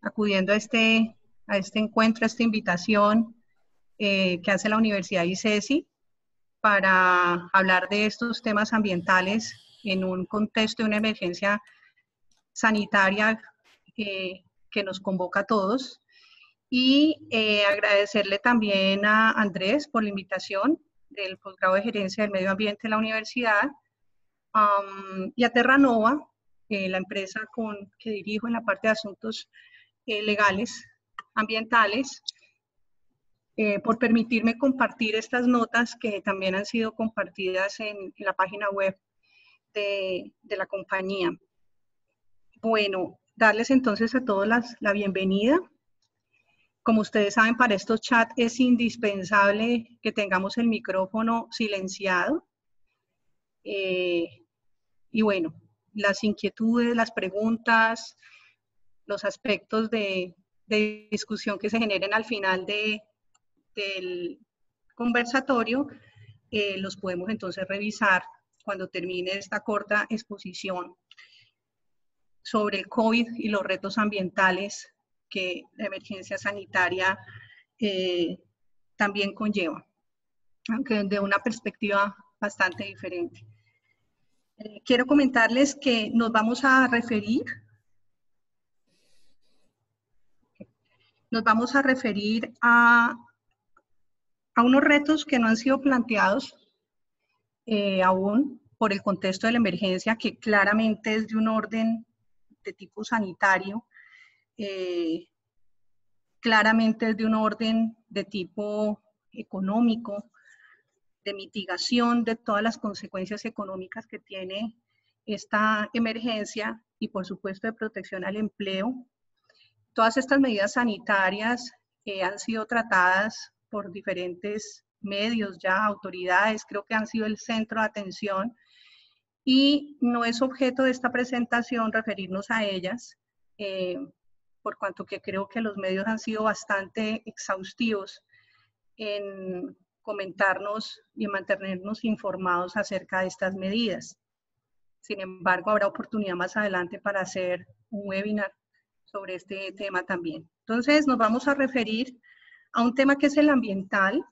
acudiendo a este, a este encuentro, a esta invitación eh, que hace la Universidad ICESI para hablar de estos temas ambientales en un contexto de una emergencia sanitaria eh, que nos convoca a todos. Y eh, agradecerle también a Andrés por la invitación del posgrado de gerencia del medio ambiente de la universidad y a Terranova, eh, la empresa con, que dirijo en la parte de asuntos legales ambientales, por permitirme compartir estas notas que también han sido compartidas en, la página web de, de la compañía. Bueno, darles entonces a todos la bienvenida. Como ustedes saben, para estos chats es indispensable que tengamos el micrófono silenciado. Eh, y bueno, las inquietudes, las preguntas, los aspectos de, discusión que se generen al final de, del conversatorio, eh, los podemos entonces revisar cuando termine esta corta exposición sobre el COVID y los retos ambientales que la emergencia sanitaria eh, también conlleva, aunque de una perspectiva bastante diferente. Eh, quiero comentarles que nos vamos a referir, nos vamos a referir a, a unos retos que no han sido planteados eh, aún por el contexto de la emergencia, que claramente es de un orden de tipo sanitario, eh, claramente es de un orden de tipo económico, de mitigación de todas las consecuencias económicas que tiene esta emergencia y por supuesto de protección al empleo. Todas estas medidas sanitarias eh, han sido tratadas por diferentes medios ya, autoridades, creo que han sido el centro de atención y no es objeto de esta presentación referirnos a ellas, eh, por cuanto que creo que los medios han sido bastante exhaustivos en comentarnos y mantenernos informados acerca de estas medidas. Sin embargo, habrá oportunidad más adelante para hacer un webinar sobre este tema también. Entonces, nos vamos a referir a un tema que es el ambiental,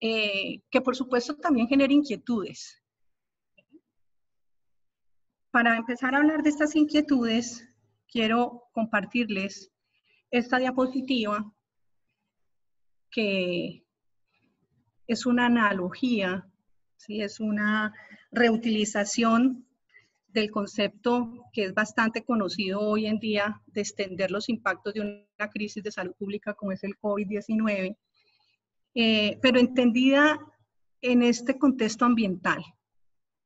eh, que por supuesto también genera inquietudes para empezar a hablar de estas inquietudes, quiero compartirles esta diapositiva que es una analogía, ¿sí? es una reutilización del concepto que es bastante conocido hoy en día de extender los impactos de una crisis de salud pública como es el COVID-19, eh, pero entendida en este contexto ambiental,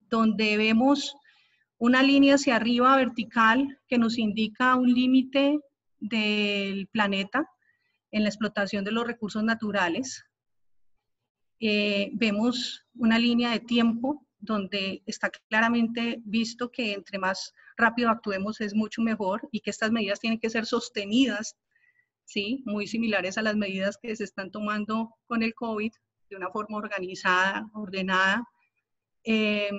donde vemos una línea hacia arriba vertical que nos indica un límite del planeta en la explotación de los recursos naturales. Eh, vemos una línea de tiempo donde está claramente visto que entre más rápido actuemos es mucho mejor y que estas medidas tienen que ser sostenidas, ¿sí? muy similares a las medidas que se están tomando con el COVID de una forma organizada, ordenada. Eh,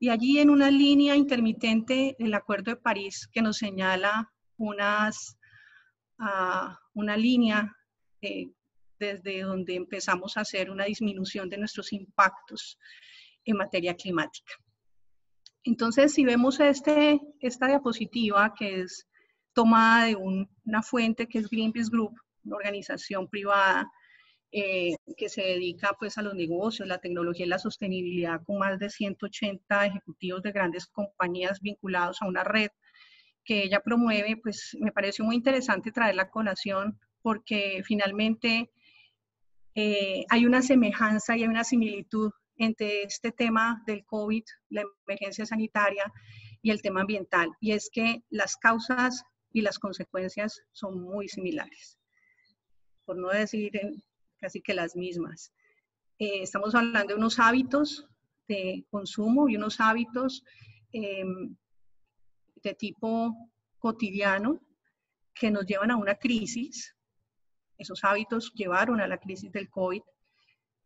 y allí en una línea intermitente el Acuerdo de París que nos señala unas, ah, una línea eh, desde donde empezamos a hacer una disminución de nuestros impactos en materia climática. Entonces, si vemos este, esta diapositiva que es tomada de una fuente que es Greenpeace Group, una organización privada eh, que se dedica pues a los negocios, la tecnología y la sostenibilidad con más de 180 ejecutivos de grandes compañías vinculados a una red que ella promueve, pues me pareció muy interesante traer la colación porque finalmente eh, hay una semejanza y hay una similitud entre este tema del COVID, la emergencia sanitaria y el tema ambiental, y es que las causas y las consecuencias son muy similares. Por no decir casi que las mismas. Eh, estamos hablando de unos hábitos de consumo y unos hábitos em, de tipo cotidiano que nos llevan a una crisis. Esos hábitos llevaron a la crisis del COVID,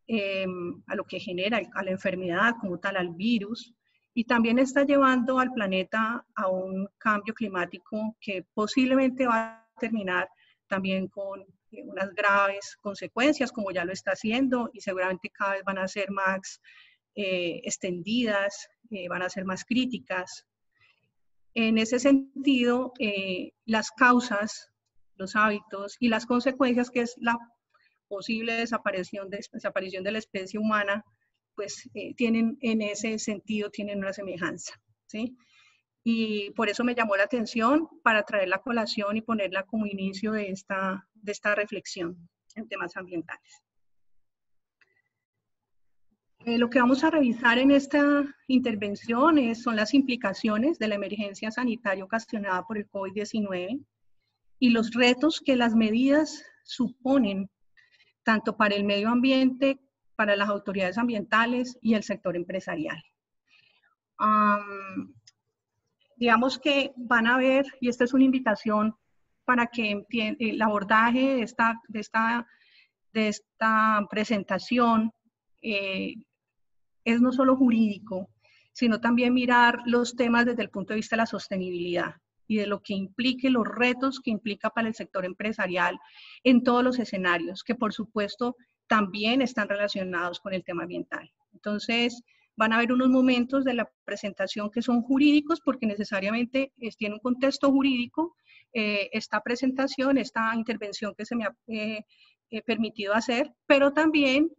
em, a lo que genera, a la enfermedad como tal, al virus, y también está llevando al planeta a un cambio climático que posiblemente va a terminar también con eh, unas graves consecuencias, como ya lo está haciendo, y seguramente cada vez van a ser más eh, extendidas, eh, van a ser más críticas. En ese sentido, las causas, los hábitos y las consecuencias, que es la posible desaparición de, desaparición de la especie humana, pues eh, tienen en ese sentido, tienen una semejanza, ¿sí? Y por eso me llamó la atención para traer la colación y ponerla como inicio de esta, de esta reflexión en temas ambientales. Eh, lo que vamos a revisar en esta intervención son las implicaciones de la emergencia sanitaria ocasionada por el COVID-19 y los retos que las medidas suponen tanto para el medio ambiente para las autoridades ambientales y el sector empresarial. digamos que van a ver, y esta es una invitación para que el abordaje de esta, de esta, de esta presentación eh, es no solo jurídico, sino también mirar los temas desde el punto de vista de la sostenibilidad y de lo que implique los retos que implica para el sector empresarial en todos los escenarios, que por supuesto también están relacionados con el tema ambiental. Entonces, van a haber unos momentos de la presentación que son jurídicos porque necesariamente tiene un contexto jurídico eh, esta presentación, esta intervención que se me ha eh, eh, permitido hacer, pero también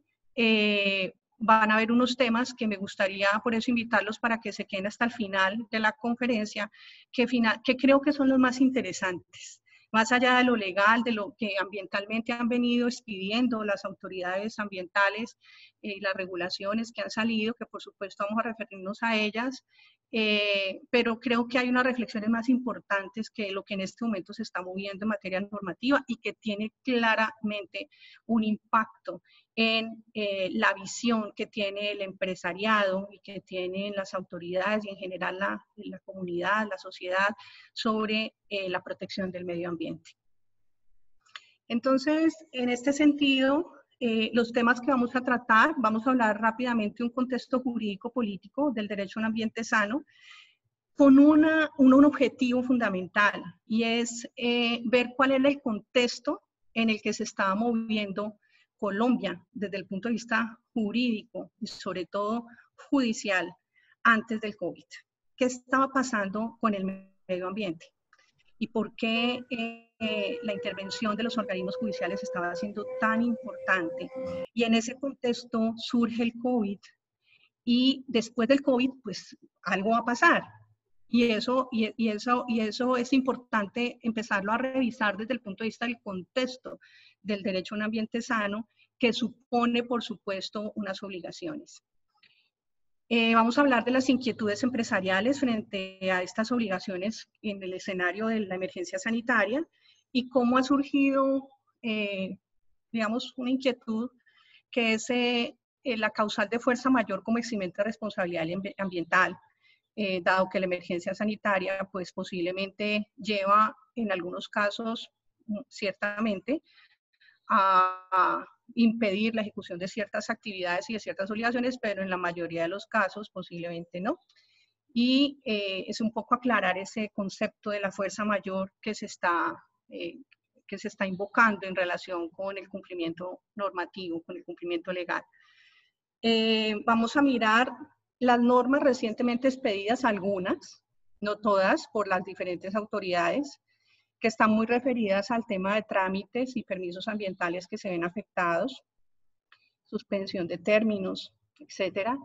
van a haber unos temas que me gustaría por eso invitarlos para que se queden hasta el final de la conferencia, que, final, que creo que son los más interesantes. Más allá de lo legal, de lo que ambientalmente han venido expidiendo las autoridades ambientales y las regulaciones que han salido, que por supuesto vamos a referirnos a ellas, eh, pero creo que hay unas reflexiones más importantes que lo que en este momento se está moviendo en materia normativa y que tiene claramente un impacto en eh, la visión que tiene el empresariado y que tienen las autoridades y en general la, la comunidad, la sociedad sobre eh, la protección del medio ambiente. Entonces, en este sentido, eh, los temas que vamos a tratar, vamos a hablar rápidamente de un contexto jurídico-político del derecho a un ambiente sano, con una, un, objetivo fundamental y es eh, ver cuál es el contexto en el que se estaba moviendo Colombia desde el punto de vista jurídico y sobre todo judicial antes del COVID. ¿Qué estaba pasando con el medio ambiente? ¿Y por qué eh, la intervención de los organismos judiciales estaba siendo tan importante. Y en ese contexto surge el COVID y después del COVID, pues algo va a pasar. Y eso, y, eso, y eso es importante empezarlo a revisar desde el punto de vista del contexto del derecho a un ambiente sano, que supone, por supuesto, unas obligaciones. Eh, vamos a hablar de las inquietudes empresariales frente a estas obligaciones en el escenario de la emergencia sanitaria y cómo ha surgido, eh, digamos, una inquietud que es eh, eh, la causal de fuerza mayor como eximente de responsabilidad ambiental, dado que la emergencia sanitaria, pues posiblemente lleva en algunos casos, mm, ciertamente, a, impedir la ejecución de ciertas actividades y de ciertas obligaciones, pero en la mayoría de los casos posiblemente no. Y es un poco aclarar ese concepto de la fuerza mayor que se está eh, que se está invocando en relación con el cumplimiento normativo, con el cumplimiento legal. Eh, vamos a mirar las normas recientemente expedidas, algunas, no todas, por las diferentes autoridades, que están muy referidas al tema de trámites y permisos ambientales que se ven afectados, suspensión de términos, etcétera.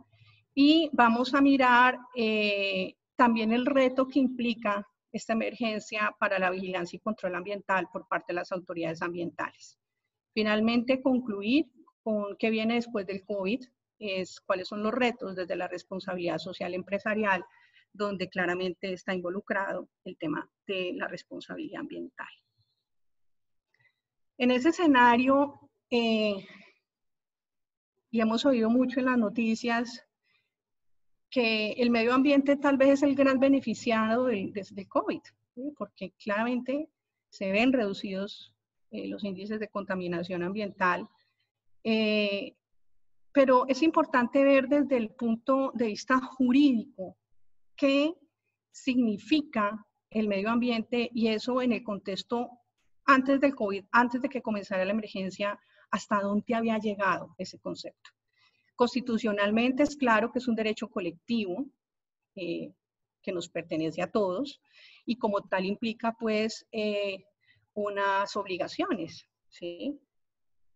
Y vamos a mirar eh, también el reto que implica esta emergencia para la vigilancia y control ambiental por parte de las autoridades ambientales. Finalmente, concluir con qué viene después del COVID, es cuáles son los retos desde la responsabilidad social empresarial, donde claramente está involucrado el tema de la responsabilidad ambiental. En ese escenario, eh, y hemos oído mucho en las noticias que el medio ambiente tal vez es el gran beneficiado del, COVID, porque claramente se ven reducidos eh, los índices de contaminación ambiental, eh, pero es importante ver desde el punto de vista jurídico qué significa el medio ambiente y eso en el contexto antes del COVID, antes de que comenzara la emergencia, hasta dónde había llegado ese concepto. Constitucionalmente es claro que es un derecho colectivo eh, que nos pertenece a todos y como tal implica pues eh, unas obligaciones, ¿sí?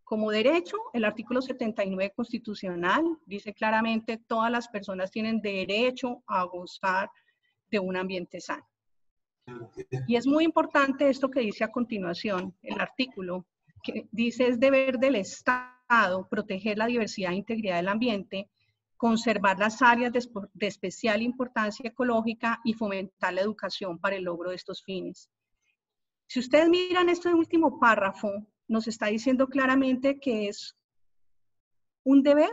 Como derecho, el artículo 79 constitucional dice claramente todas las personas tienen derecho a gozar de un ambiente sano. Y es muy importante esto que dice a continuación el artículo, que dice es deber del Estado proteger la diversidad e integridad del ambiente, conservar las áreas de, de, especial importancia ecológica y fomentar la educación para el logro de estos fines. Si ustedes miran este último párrafo, nos está diciendo claramente que es un deber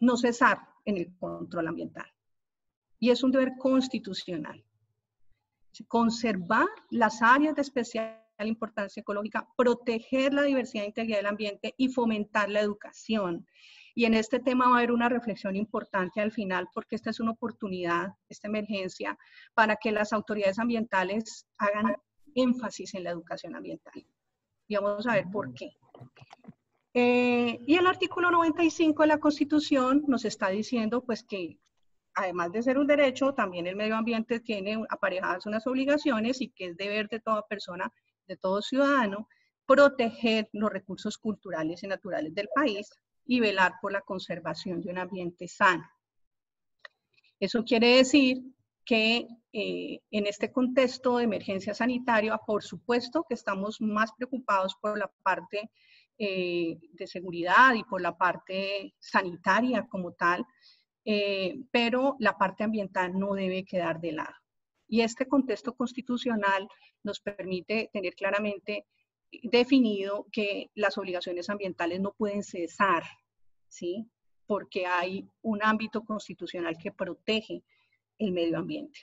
no cesar en el control ambiental. Y es un deber constitucional conservar las áreas de especial importancia ecológica, proteger la diversidad e integridad del ambiente y fomentar la educación. Y en este tema va a haber una reflexión importante al final porque esta es una oportunidad, esta emergencia, para que las autoridades ambientales hagan énfasis en la educación ambiental. Y vamos a ver por qué. Eh, y el artículo 95 de la Constitución nos está diciendo pues que además de ser un derecho, también el medio ambiente tiene aparejadas unas obligaciones y que es deber de toda persona, de todo ciudadano, proteger los recursos culturales y naturales del país y velar por la conservación de un ambiente sano. Eso quiere decir que eh, en este contexto de emergencia sanitaria, por supuesto que estamos más preocupados por la parte eh, de seguridad y por la parte sanitaria como tal, eh, pero la parte ambiental no debe quedar de lado. Y este contexto constitucional nos permite tener claramente definido que las obligaciones ambientales no pueden cesar, ¿sí? Porque hay un ámbito constitucional que protege el medio ambiente.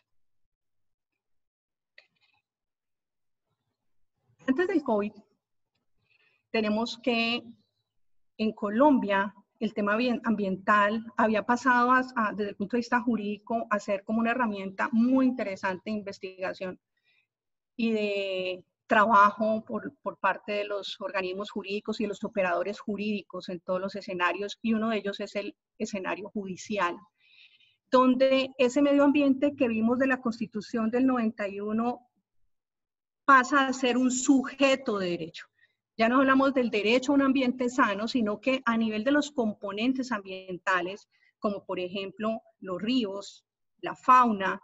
Antes del COVID, tenemos que en Colombia el tema ambiental había pasado desde el punto de vista jurídico a ser como una herramienta muy interesante de investigación y de trabajo por, por, parte de los organismos jurídicos y de los operadores jurídicos en todos los escenarios y uno de ellos es el escenario judicial, donde ese medio ambiente que vimos de la Constitución del 91 pasa a ser un sujeto de derecho. Ya no hablamos del derecho a un ambiente sano, sino que a nivel de los componentes ambientales, como por ejemplo los ríos, la fauna,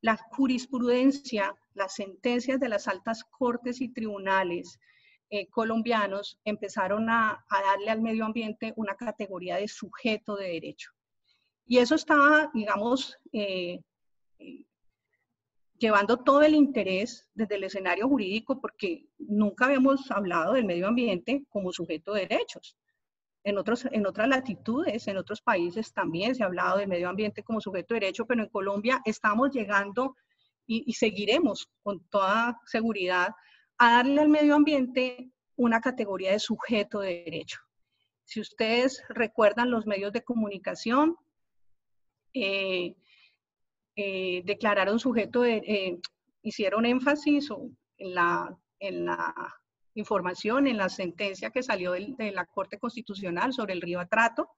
la jurisprudencia, las sentencias de las altas cortes y tribunales eh, colombianos empezaron a, darle al medio ambiente una categoría de sujeto de derecho. Y eso estaba, digamos, eh, eh, llevando todo el interés desde el escenario jurídico, porque nunca habíamos hablado del medio ambiente como sujeto de derechos. En, otros, en otras latitudes, en otros países también se ha hablado del medio ambiente como sujeto de derecho, pero en Colombia estamos llegando y, y seguiremos con toda seguridad a darle al medio ambiente una categoría de sujeto de derecho. Si ustedes recuerdan los medios de comunicación, eh, eh, declararon sujeto de, eh, hicieron énfasis en la, en la información, en la sentencia que salió de, la Corte Constitucional sobre el río Atrato.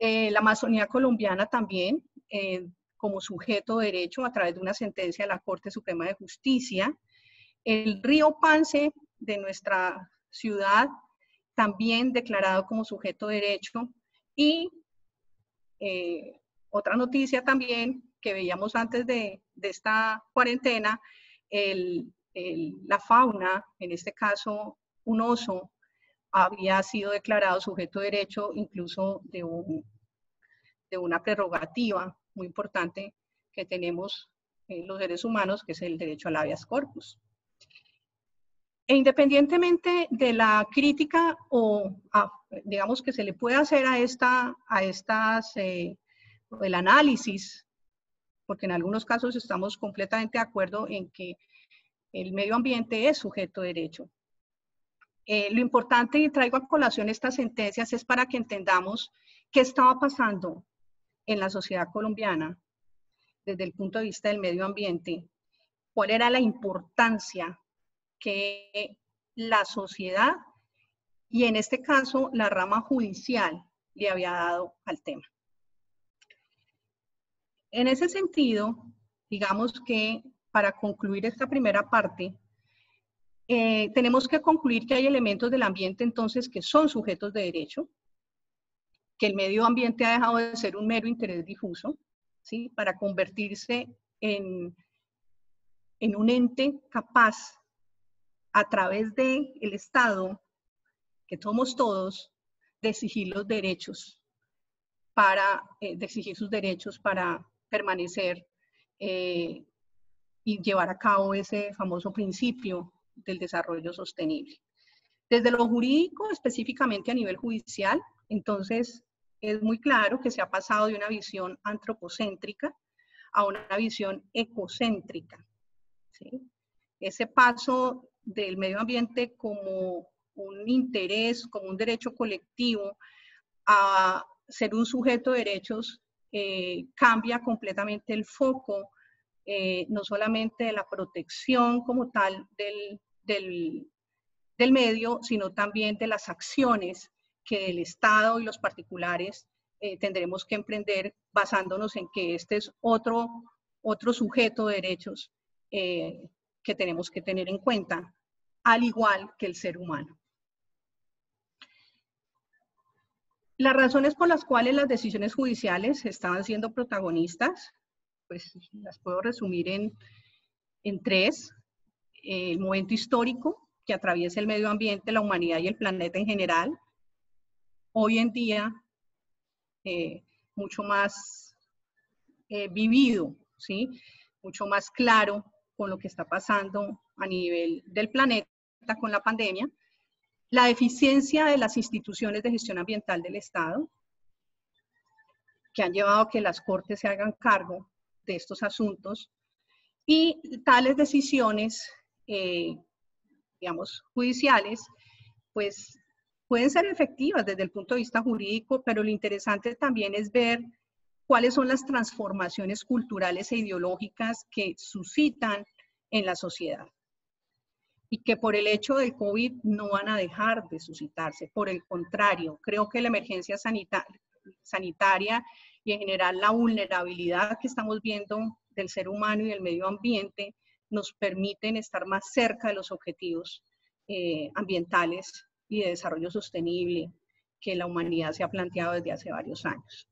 Eh, la Amazonía colombiana también, como sujeto de derecho a través de una sentencia de la Corte Suprema de Justicia. El río Pance de nuestra ciudad, también declarado como sujeto de derecho. Y otra noticia también que veíamos antes de, esta cuarentena, la fauna, en este caso un oso, había sido declarado sujeto de derecho incluso de, de una prerrogativa muy importante que tenemos los seres humanos, que es el derecho al habeas corpus. E independientemente de la crítica o, digamos, que se le puede hacer a, esta, a estas, eh, el análisis porque en algunos casos estamos completamente de acuerdo en que el medio ambiente es sujeto de derecho. Eh, lo importante y traigo a colación estas sentencias es para que entendamos qué estaba pasando en la sociedad colombiana desde el punto de vista del medio ambiente, cuál era la importancia que la sociedad y en este caso la rama judicial le había dado al tema. En ese sentido, digamos que para concluir esta primera parte, eh, tenemos que concluir que hay elementos del ambiente entonces que son sujetos de derecho, que el medio ambiente ha dejado de ser un mero interés difuso, ¿sí? para convertirse en, en un ente capaz a través del el Estado, que somos todos, de exigir los derechos, para, eh, exigir sus derechos para permanecer eh, y llevar a cabo ese famoso principio del desarrollo sostenible. Desde lo jurídico, específicamente a nivel judicial, entonces es muy claro que se ha pasado de una visión antropocéntrica a una visión ecocéntrica. Ese paso del medio ambiente como un interés, como un derecho colectivo, a ser un sujeto de derechos, eh, cambia completamente el foco, eh, no solamente de la protección como tal del, del, medio, sino también de las acciones que el Estado y los particulares eh, tendremos que emprender basándonos en que este es otro, otro sujeto de derechos que tenemos que tener en cuenta, al igual que el ser humano. Las razones por las cuales las decisiones judiciales estaban siendo protagonistas, pues las puedo resumir en, en tres el momento histórico que atraviesa el medio ambiente, la humanidad y el planeta en general. Hoy en día, eh, mucho más eh, vivido, ¿sí? mucho más claro con lo que está pasando a nivel del planeta con la pandemia, la deficiencia de las instituciones de gestión ambiental del Estado, que han llevado a que las cortes se hagan cargo de estos asuntos, y tales decisiones eh, digamos, judiciales, pues pueden ser efectivas desde el punto de vista jurídico, pero lo interesante también es ver cuáles son las transformaciones culturales e ideológicas que suscitan en la sociedad y que por el hecho del COVID no van a dejar de suscitarse. Por el contrario, creo que la emergencia sanitaria y en general la vulnerabilidad que estamos viendo del ser humano y del medio ambiente nos permiten estar más cerca de los objetivos eh, ambientales y de desarrollo sostenible que la humanidad se ha planteado desde hace varios años.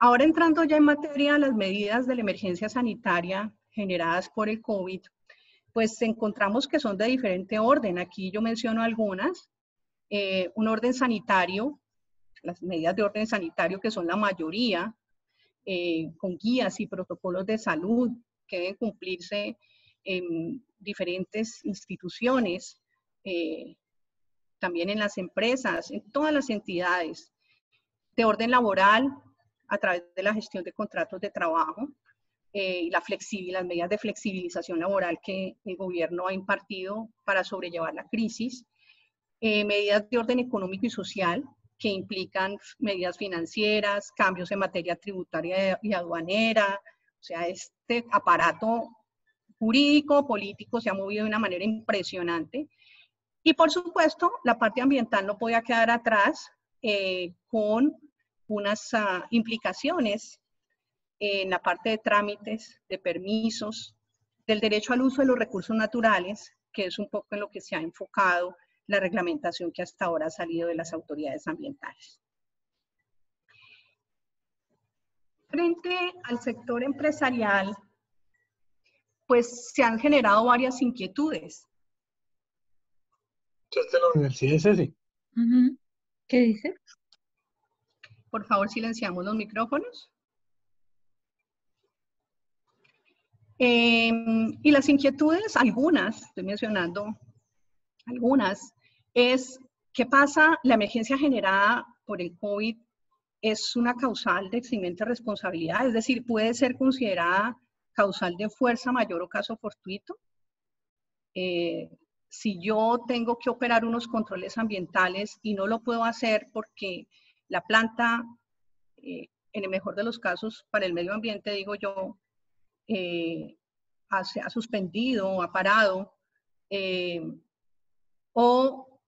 Ahora entrando ya en materia de las medidas de la emergencia sanitaria generadas por el COVID, pues encontramos que son de diferente orden. Aquí yo menciono algunas. Eh, un orden sanitario, las medidas de orden sanitario que son la mayoría eh, con guías y protocolos de salud que deben cumplirse en diferentes instituciones, eh, también en las empresas, en todas las entidades de orden laboral a través de la gestión de contratos de trabajo eh, y la las medidas de flexibilización laboral que el gobierno ha impartido para sobrellevar la crisis, medidas de orden económico y social, que implican medidas financieras, cambios en materia tributaria y aduanera. O sea, este aparato jurídico, político se ha movido de una manera impresionante. Y por supuesto, la parte ambiental no podía quedar atrás eh, con unas ah, implicaciones en la parte de trámites, de permisos, del derecho al uso de los recursos naturales, que es un poco en lo que se ha enfocado la reglamentación que hasta ahora ha salido de las autoridades ambientales. Frente al sector empresarial, pues se han generado varias inquietudes. de la universidad es ¿Qué dice? Por favor, silenciamos los micrófonos. Em, y las inquietudes, algunas, estoy mencionando algunas, es qué pasa, la emergencia generada por el COVID es una causal de excelente responsabilidad, es decir, puede ser considerada causal de fuerza mayor o caso fortuito. Eh, si yo tengo que operar unos controles ambientales y no lo puedo hacer porque la planta, eh, en el mejor de los casos, para el medio ambiente, digo yo, eh, ha, ha, suspendido, ha parado, o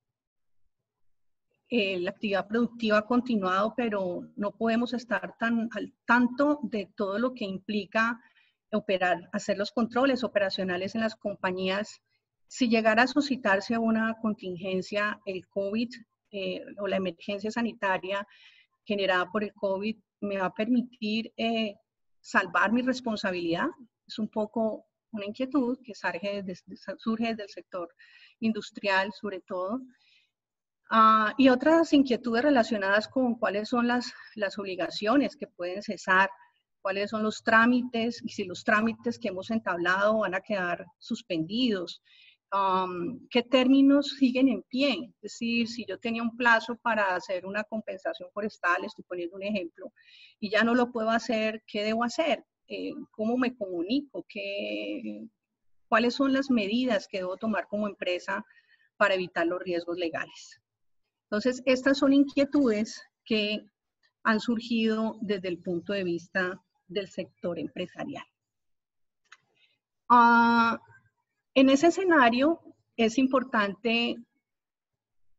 la actividad productiva ha continuado, pero no podemos estar tan al tanto de todo lo que implica operar, hacer los controles operacionales en las compañías. Si llegara a suscitarse una contingencia, el COVID eh, o la emergencia sanitaria generada por el COVID me va a permitir eh, salvar mi responsabilidad. Es un poco una inquietud que surge desde, surge desde el sector industrial sobre todo. Uh, y otras inquietudes relacionadas con cuáles son las, las obligaciones que pueden cesar, cuáles son los trámites y si los trámites que hemos entablado van a quedar suspendidos, qué términos siguen en pie. Es decir, si yo tenía un plazo para hacer una compensación forestal, estoy poniendo un ejemplo, y ya no lo puedo hacer, ¿qué debo hacer? Eh, ¿Cómo me comunico? ¿Qué, ¿Cuáles son las medidas que debo tomar como empresa para evitar los riesgos legales? Entonces, estas son inquietudes que han surgido desde el punto de vista del sector empresarial. Uh, en ese escenario es importante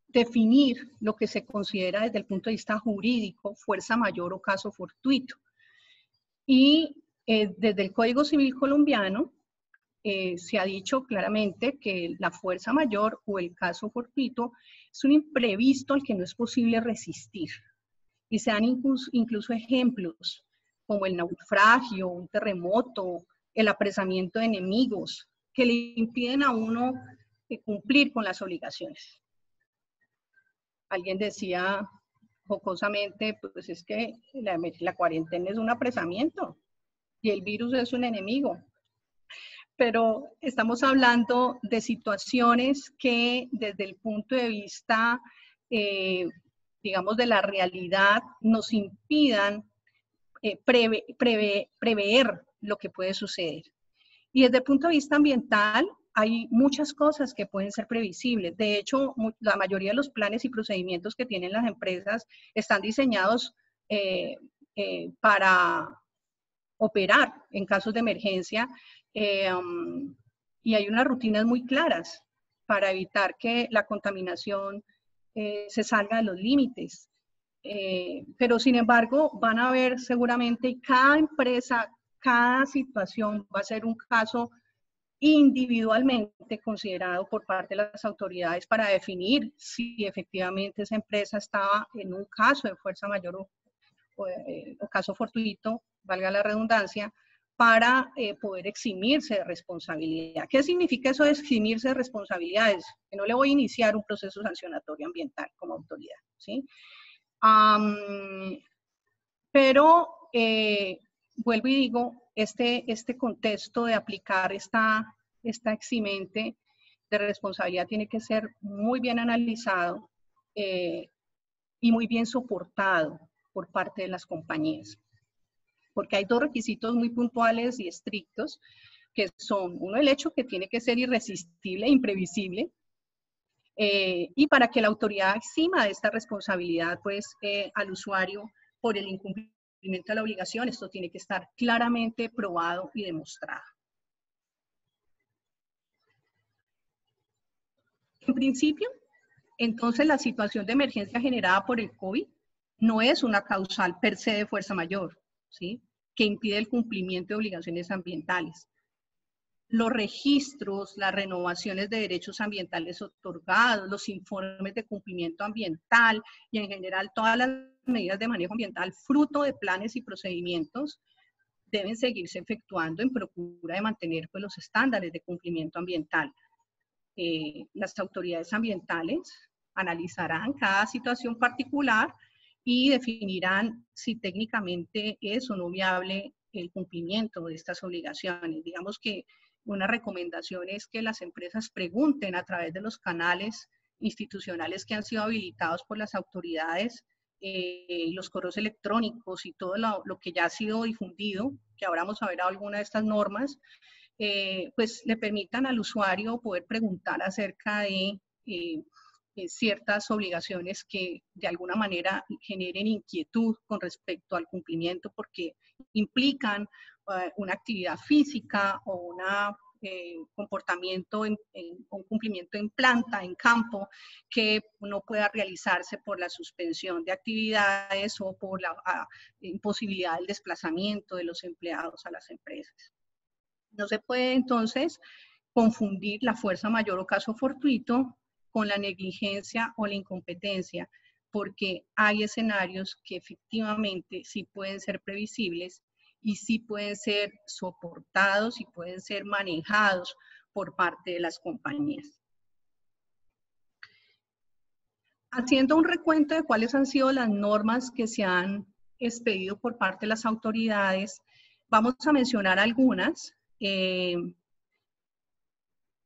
definir lo que se considera desde el punto de vista jurídico fuerza mayor o caso fortuito. Y eh, desde el Código Civil colombiano eh, se ha dicho claramente que la fuerza mayor o el caso fortuito es un imprevisto al que no es posible resistir. Y se dan incluso, incluso ejemplos como el naufragio, un terremoto, el apresamiento de enemigos, que le impiden a uno eh, cumplir con las obligaciones. Alguien decía jocosamente, pues es que la, cuarentena es un apresamiento y el virus es un enemigo pero estamos hablando de situaciones que desde el punto de vista, eh, digamos, de la realidad, nos impidan eh, prever lo que puede suceder. Y desde el punto de vista ambiental, hay muchas cosas que pueden ser previsibles. De hecho, la mayoría de los planes y procedimientos que tienen las empresas están diseñados eh, para operar en casos de emergencia eh, um, y hay unas rutinas muy claras para evitar que la contaminación eh, se salga de los límites. Eh, pero sin embargo, van a haber seguramente cada empresa, cada situación va a ser un caso individualmente considerado por parte de las autoridades para definir si efectivamente esa empresa estaba en un caso de fuerza mayor o, o caso fortuito, valga la redundancia, para eh, poder eximirse de responsabilidad. ¿Qué significa eso de eximirse de responsabilidades? Que no le voy a iniciar un proceso sancionatorio ambiental como autoridad, ¿sí? pero eh, vuelvo y digo, este, este contexto de aplicar esta, esta eximente de responsabilidad tiene que ser muy bien analizado eh, y muy bien soportado por parte de las compañías. Porque hay dos requisitos muy puntuales y estrictos, que son, uno, el hecho que tiene que ser irresistible e imprevisible, eh, y para que la autoridad exima de esta responsabilidad, pues, eh, al usuario por el incumplimiento de la obligación, esto tiene que estar claramente probado y demostrado. En principio, entonces la situación de emergencia generada por el COVID no es una causal per se de fuerza mayor, ¿sí? que impide el cumplimiento de obligaciones ambientales. Los registros, las renovaciones de derechos ambientales otorgados, los informes de cumplimiento ambiental y en general todas las medidas de manejo ambiental fruto de planes y procedimientos deben seguirse efectuando en procura de mantener pues, los estándares de cumplimiento ambiental. Eh, las autoridades ambientales analizarán cada situación particular y definirán si técnicamente es o no viable el cumplimiento de estas obligaciones. Digamos que una recomendación es que las empresas pregunten a través de los canales institucionales que han sido habilitados por las autoridades, eh, los correos electrónicos y todo lo, que ya ha sido difundido, que ahora vamos a ver alguna de estas normas, eh, pues le permitan al usuario poder preguntar acerca de eh, ciertas obligaciones que de alguna manera generen inquietud con respecto al cumplimiento porque implican una actividad física o una eh, comportamiento, en, un cumplimiento en planta, en campo, que no pueda realizarse por la suspensión de actividades o por la imposibilidad del desplazamiento de los empleados a las empresas. No se puede entonces confundir la fuerza mayor o caso fortuito con la negligencia o la incompetencia, porque hay escenarios que efectivamente sí pueden ser previsibles y sí pueden ser soportados y pueden ser manejados por parte de las compañías. Haciendo un recuento de cuáles han sido las normas que se han expedido por parte de las autoridades, vamos a mencionar algunas, eh,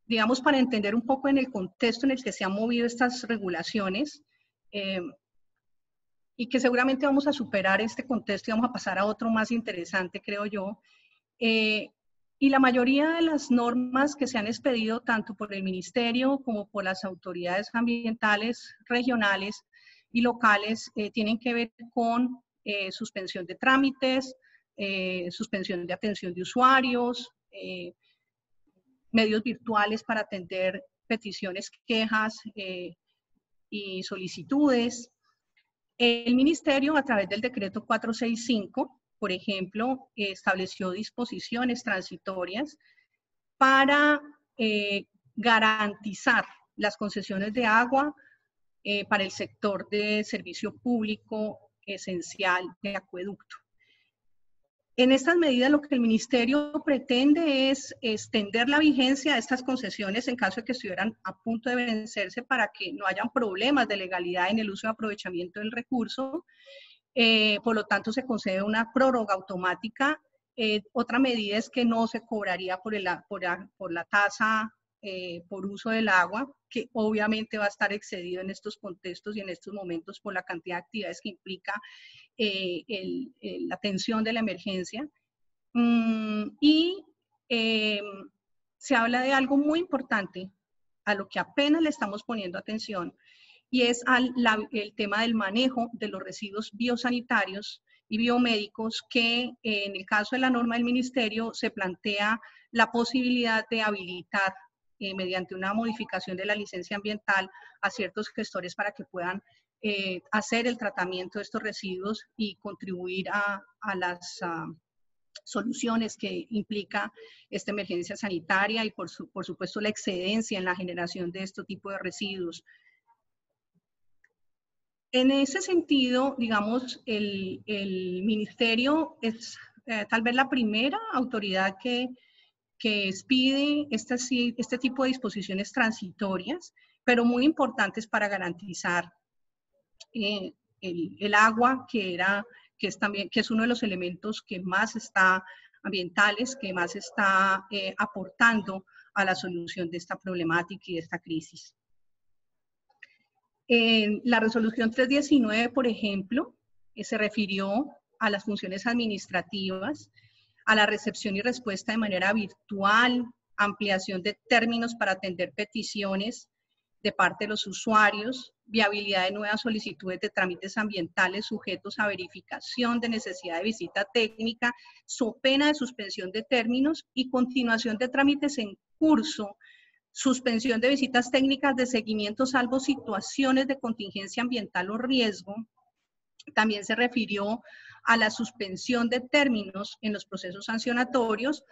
digamos, para entender un poco en el contexto en el que se han movido estas regulaciones. Eh, y que seguramente vamos a superar este contexto y vamos a pasar a otro más interesante, creo yo. Eh, y la mayoría de las normas que se han expedido tanto por el ministerio como por las autoridades ambientales regionales y locales eh, tienen que ver con eh, suspensión de trámites, suspensión de atención de usuarios, medios virtuales para atender peticiones, quejas y solicitudes, el ministerio, a través del decreto 465, por ejemplo, estableció disposiciones transitorias para eh, garantizar las concesiones de agua eh, para el sector de servicio público esencial de acueducto. En estas medidas lo que el ministerio pretende es extender la vigencia de estas concesiones en caso de que estuvieran a punto de vencerse para que no hayan problemas de legalidad en el uso y aprovechamiento del recurso. Eh, por lo tanto, se concede una prórroga automática. Eh, otra medida es que no se cobraría por, la tasa eh, por uso del agua, que obviamente va a estar excedido en estos contextos y en estos momentos por la cantidad de actividades que implica eh, la atención de la emergencia. Mm, y eh, se habla de algo muy importante a lo que apenas le estamos poniendo atención y es al, el tema del manejo de los residuos biosanitarios y biomédicos que en el caso de la norma del ministerio se plantea la posibilidad de habilitar eh, mediante una modificación de la licencia ambiental a ciertos gestores para que puedan eh, hacer el tratamiento de estos residuos y contribuir a, las ah, soluciones que implica esta emergencia sanitaria y por, por supuesto la excedencia en la generación de este tipo de residuos. En ese sentido, digamos, el, el ministerio es eh, tal vez la primera autoridad que que expide este, este tipo de disposiciones transitorias, pero muy importantes para garantizar eh, el, agua, que, era, que, es también, que es uno de los elementos que más está ambientales, que más está eh, aportando a la solución de esta problemática y de esta crisis. En la resolución 319, por ejemplo, eh, se refirió a las funciones administrativas a la recepción y respuesta de manera virtual, ampliación de términos para atender peticiones de parte de los usuarios, viabilidad de nuevas solicitudes de trámites ambientales sujetos a verificación de necesidad de visita técnica, so pena de suspensión de términos y continuación de trámites en curso, suspensión de visitas técnicas de seguimiento salvo situaciones de contingencia ambiental o riesgo. También se refirió a la suspensión de términos en los procesos sancionatorios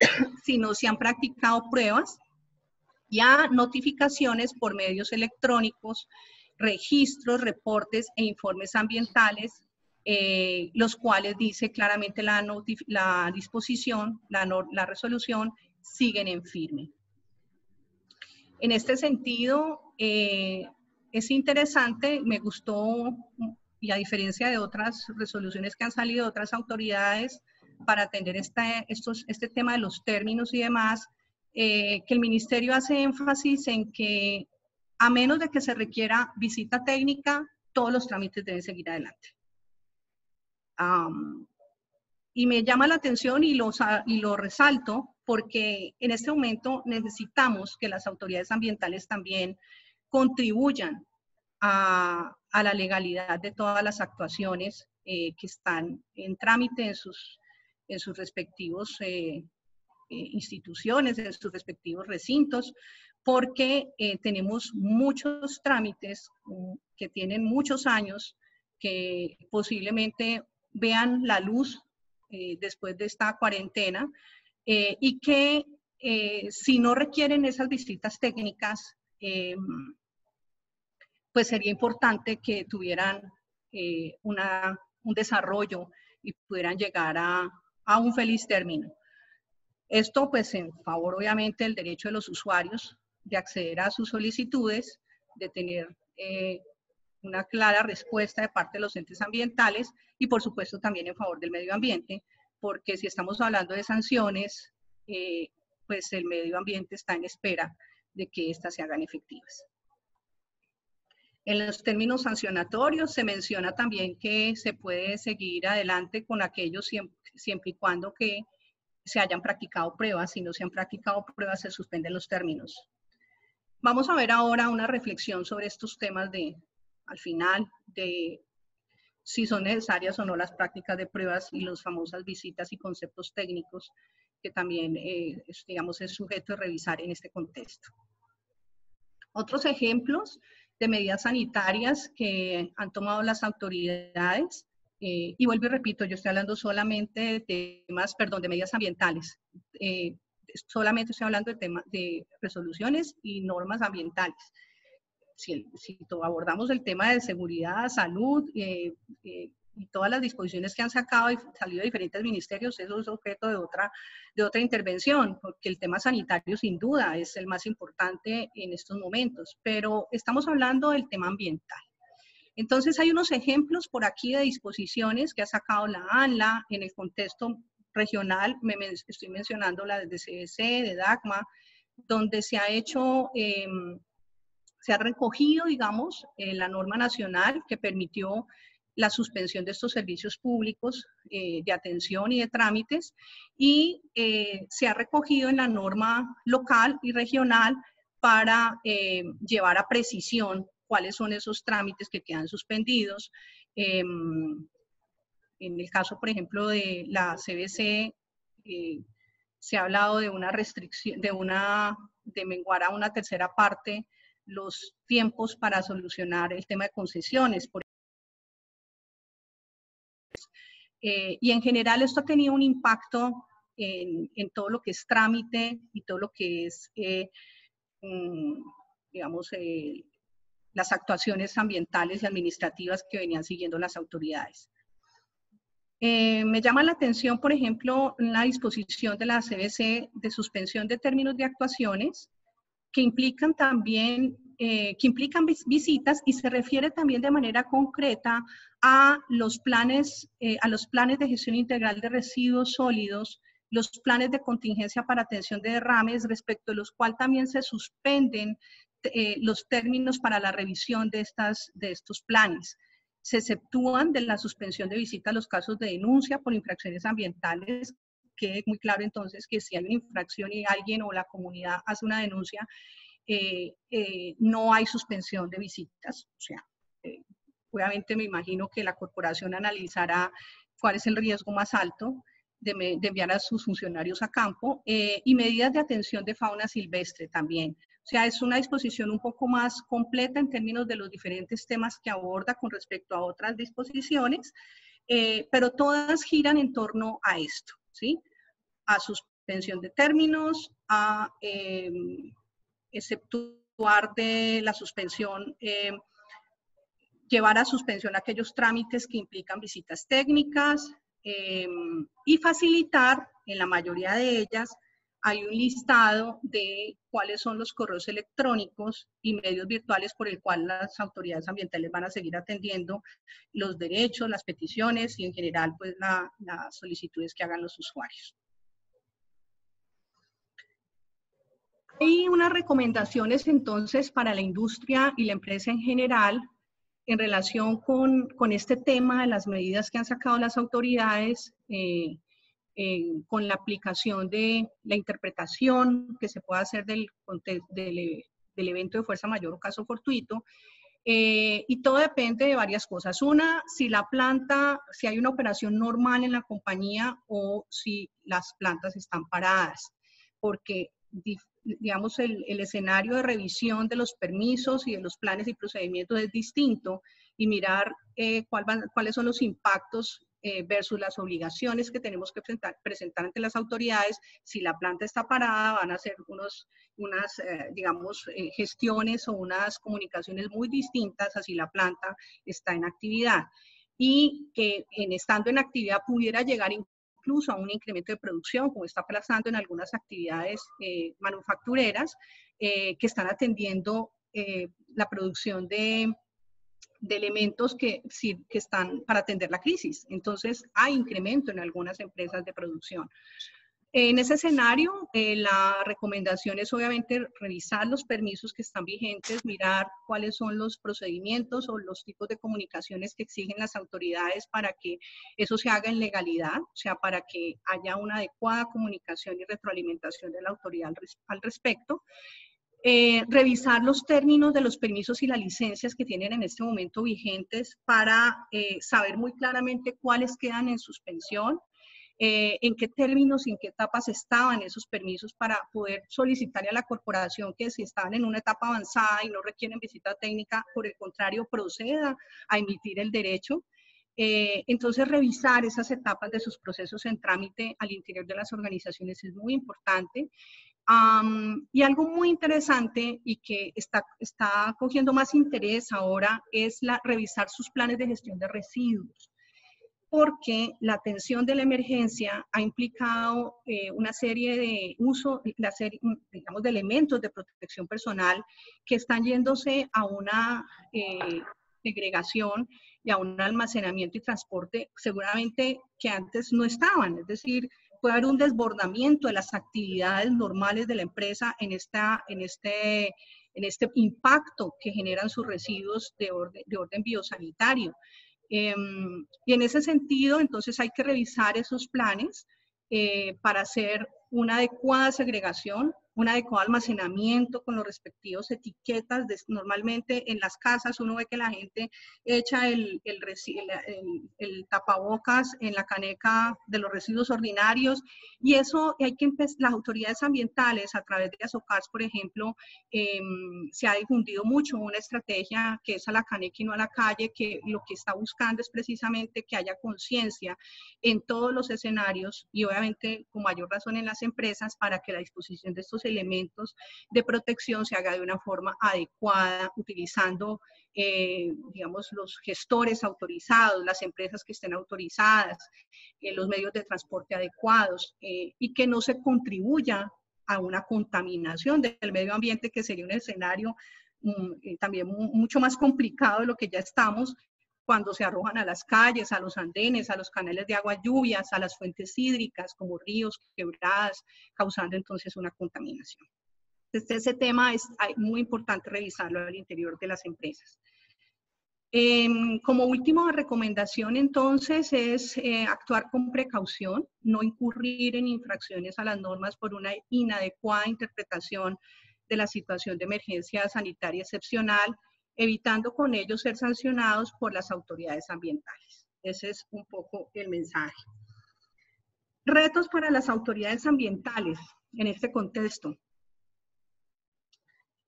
si no se han practicado pruebas y a notificaciones por medios electrónicos, registros, reportes e informes ambientales, eh, los cuales dice claramente la, disposición, la, la resolución, siguen en firme. En este sentido, eh, es interesante, me gustó y a diferencia de otras resoluciones que han salido de otras autoridades para atender este, estos, este tema de los términos y demás, eh, que el ministerio hace énfasis en que a menos de que se requiera visita técnica, todos los trámites deben seguir adelante. y me llama la atención y lo, y lo resalto porque en este momento necesitamos que las autoridades ambientales también contribuyan a, la legalidad de todas las actuaciones eh, que están en trámite en sus, en sus respectivos eh, instituciones, en sus respectivos recintos, porque tenemos muchos trámites mm, que tienen muchos años que posiblemente vean la luz eh, después de esta cuarentena eh, y que eh, si no requieren esas visitas técnicas, pues sería importante que tuvieran un desarrollo y pudieran llegar a, a, un feliz término. Esto pues en favor obviamente del derecho de los usuarios de acceder a sus solicitudes, de tener una clara respuesta de parte de los entes ambientales y por supuesto también en favor del medio ambiente, porque si estamos hablando de sanciones, eh, pues el medio ambiente está en espera de que éstas se hagan efectivas. En los términos sancionatorios se menciona también que se puede seguir adelante con aquellos siempre, y cuando que se hayan practicado pruebas. Si no se han practicado pruebas, se suspenden los términos. Vamos a ver ahora una reflexión sobre estos temas de, al final de si son necesarias o no las prácticas de pruebas y las famosas visitas y conceptos técnicos que también, eh, digamos, es sujeto de revisar en este contexto. Otros ejemplos de medidas sanitarias que han tomado las autoridades, eh, y vuelvo y repito, yo estoy hablando solamente de temas, perdón, de medidas ambientales. Eh, solamente estoy hablando de temas de resoluciones y normas ambientales si, abordamos el tema de seguridad, salud eh, eh, y todas las disposiciones que han sacado y salido de diferentes ministerios, eso es objeto de otra, de otra intervención, porque el tema sanitario sin duda es el más importante en estos momentos, pero estamos hablando del tema ambiental. Entonces hay unos ejemplos por aquí de disposiciones que ha sacado la ANLA en el contexto regional, me, estoy mencionando la de CDC, de DACMA, donde se ha hecho em, se ha recogido, digamos, en la norma nacional que permitió la suspensión de estos servicios públicos eh, de atención y de trámites y eh, se ha recogido en la norma local y regional para eh, llevar a precisión cuáles son esos trámites que quedan suspendidos. En el caso, por ejemplo, de la CBC, se ha hablado de una restricción, de una, de menguar a una tercera parte los tiempos para solucionar el tema de concesiones. Eh, y en general esto ha tenido un impacto en, todo lo que es trámite y todo lo que es, eh, mm, digamos, eh, las actuaciones ambientales y administrativas que venían siguiendo las autoridades. me llama la atención, por ejemplo, la disposición de la CBC de suspensión de términos de actuaciones que implican también, eh, que implican visitas y se refiere también de manera concreta a los planes, eh, a los planes de gestión integral de residuos sólidos, los planes de contingencia para atención de derrames, respecto a los cuales también se suspenden eh, los términos para la revisión de, estas, de estos planes. Se exceptúan de la suspensión de visita los casos de denuncia por infracciones ambientales quede muy claro entonces que si hay una infracción y alguien o la comunidad hace una denuncia, eh, no hay suspensión de visitas. O sea, obviamente me imagino que la corporación analizará cuál es el riesgo más alto de, de enviar a sus funcionarios a campo y medidas de atención de fauna silvestre también. O sea, es una disposición un poco más completa en términos de los diferentes temas que aborda con respecto a otras disposiciones, pero todas giran en torno a esto, ¿sí? a suspensión de términos, a eh, exceptuar de la suspensión, eh, llevar a suspensión aquellos trámites que implican visitas técnicas eh, y facilitar, en la mayoría de ellas, hay un listado de cuáles son los correos electrónicos y medios virtuales por el cual las autoridades ambientales van a seguir atendiendo los derechos, las peticiones y en general pues las solicitudes que hagan los usuarios. Hay unas recomendaciones entonces para la industria y la empresa en general en relación con, con este tema de las medidas que han sacado las autoridades eh, con la aplicación de la interpretación que se puede hacer del, del, del evento de fuerza mayor o caso fortuito, eh, y todo depende de varias cosas. Una, si la planta, si hay una operación normal en la compañía o si las plantas están paradas, porque digamos el, escenario de revisión de los permisos y de los planes y procedimientos es distinto y mirar eh, cuáles son los impactos eh, versus las obligaciones que tenemos que presentar, presentar, ante las autoridades. Si la planta está parada, van a ser unos, unas, eh, digamos, eh, gestiones o unas comunicaciones muy distintas a si la planta está en actividad. Y que en estando en actividad pudiera llegar incluso a un incremento de producción, como está pasando en algunas actividades manufactureras que están atendiendo la producción de de elementos que, que están para atender la crisis. Entonces, hay incremento en algunas empresas de producción. En ese escenario, eh, la recomendación es obviamente revisar los permisos que están vigentes, mirar cuáles son los procedimientos o los tipos de comunicaciones que exigen las autoridades para que eso se haga en legalidad, o sea, para que haya una adecuada comunicación y retroalimentación de la autoridad al respecto. Eh, revisar los términos de los permisos y las licencias que tienen en este momento vigentes para eh, saber muy claramente cuáles quedan en suspensión, eh, en qué términos y en qué etapas estaban esos permisos para poder solicitarle a la corporación que si estaban en una etapa avanzada y no requieren visita técnica, por el contrario, proceda a emitir el derecho. entonces, revisar esas etapas de sus procesos en trámite al interior de las organizaciones es muy importante y algo muy interesante y que está, está cogiendo más interés ahora es la, revisar sus planes de gestión de residuos, porque la atención de la emergencia ha implicado eh, una serie de uso, la serie, digamos, de elementos de protección personal que están yéndose a una eh, segregación y a un almacenamiento y transporte seguramente que antes no estaban, es decir, puede haber un desbordamiento de las actividades normales de la empresa en, esta, en, este, en este impacto que generan sus residuos de orden, de orden biosanitario. Em, y en ese sentido, entonces hay que revisar esos planes eh, para hacer una adecuada segregación, un adecuado almacenamiento con los respectivos etiquetas. normalmente en las casas uno ve que la gente echa el, el, el, tapabocas en la caneca de los residuos ordinarios y eso hay que las autoridades ambientales a través de ASOCARS, por ejemplo, em, se ha difundido mucho una estrategia que es a la caneca y no a la calle, que lo que está buscando es precisamente que haya conciencia en todos los escenarios y obviamente con mayor razón en las empresas para que la disposición de estos elementos de protección se haga de una forma adecuada, utilizando, eh, digamos, los gestores autorizados, las empresas que estén autorizadas, eh, los medios de transporte adecuados eh, y que no se contribuya a una contaminación del medio ambiente, que sería un escenario mm, también mucho más complicado de lo que ya estamos, cuando se arrojan a las calles, a los andenes, a los canales de agua lluvias, a las fuentes hídricas como ríos, quebradas, causando entonces una contaminación. Este, ese tema es muy importante revisarlo al interior de las empresas. Em, como última recomendación, entonces, es eh, actuar con precaución, no incurrir en infracciones a las normas por una inadecuada interpretación de la situación de emergencia sanitaria excepcional evitando con ello ser sancionados por las autoridades ambientales. Ese es un poco el mensaje. Retos para las autoridades ambientales en este contexto.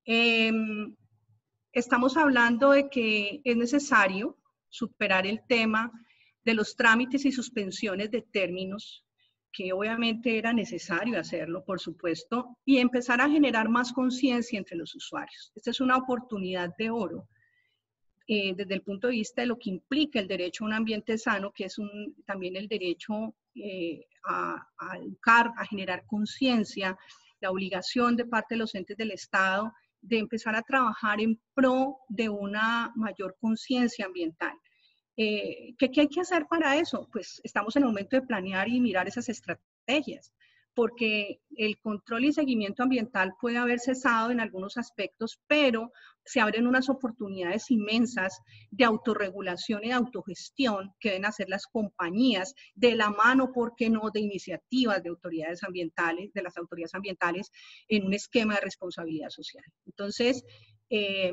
Em, estamos hablando de que es necesario superar el tema de los trámites y suspensiones de términos que obviamente era necesario hacerlo, por supuesto, y empezar a generar más conciencia entre los usuarios. Esta es una oportunidad de oro eh, desde el punto de vista de lo que implica el derecho a un ambiente sano, que es también el derecho eh, a, a educar, a generar conciencia, la obligación de parte de los entes del Estado de empezar a trabajar en pro de una mayor conciencia ambiental. Eh, ¿qué, hay que hacer para eso? Pues estamos en el momento de planear y mirar esas estrategias. porque el control y seguimiento ambiental puede haber cesado en algunos aspectos, pero se abren unas oportunidades inmensas de autorregulación y de autogestión que deben hacer las compañías de la mano, ¿por qué no?, de iniciativas de autoridades ambientales, de las autoridades ambientales en un esquema de responsabilidad social. Entonces, eh,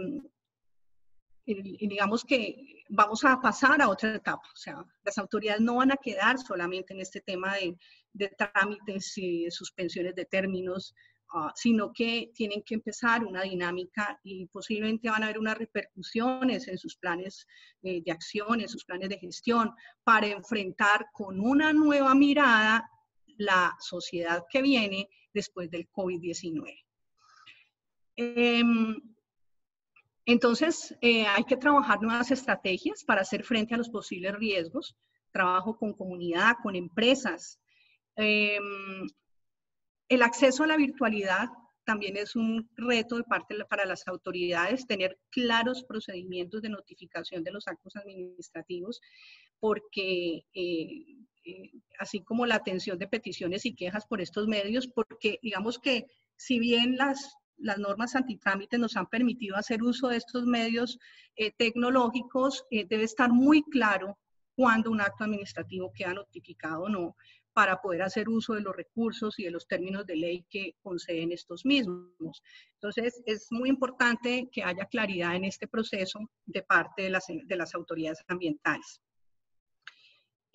digamos que vamos a pasar a otra etapa. O sea, las autoridades no van a quedar solamente en este tema de, de trámites y suspensiones de términos, ah, sino que tienen que empezar una dinámica y posiblemente van a haber unas repercusiones en sus planes eh, de acción, en sus planes de gestión, para enfrentar con una nueva mirada la sociedad que viene después del COVID-19. Entonces, eh, hay que trabajar nuevas estrategias para hacer frente a los posibles riesgos, trabajo con comunidad, con empresas. Em, el acceso a la virtualidad también es un reto de parte para las autoridades, tener claros procedimientos de notificación de los actos administrativos, porque eh, eh, así como la atención de peticiones y quejas por estos medios, porque digamos que si bien las las normas antitrámites nos han permitido hacer uso de estos medios eh, tecnológicos, eh, debe estar muy claro cuando un acto administrativo queda notificado o no, para poder hacer uso de los recursos y de los términos de ley que conceden estos mismos. Entonces, es muy importante que haya claridad en este proceso de parte de las, de las autoridades ambientales.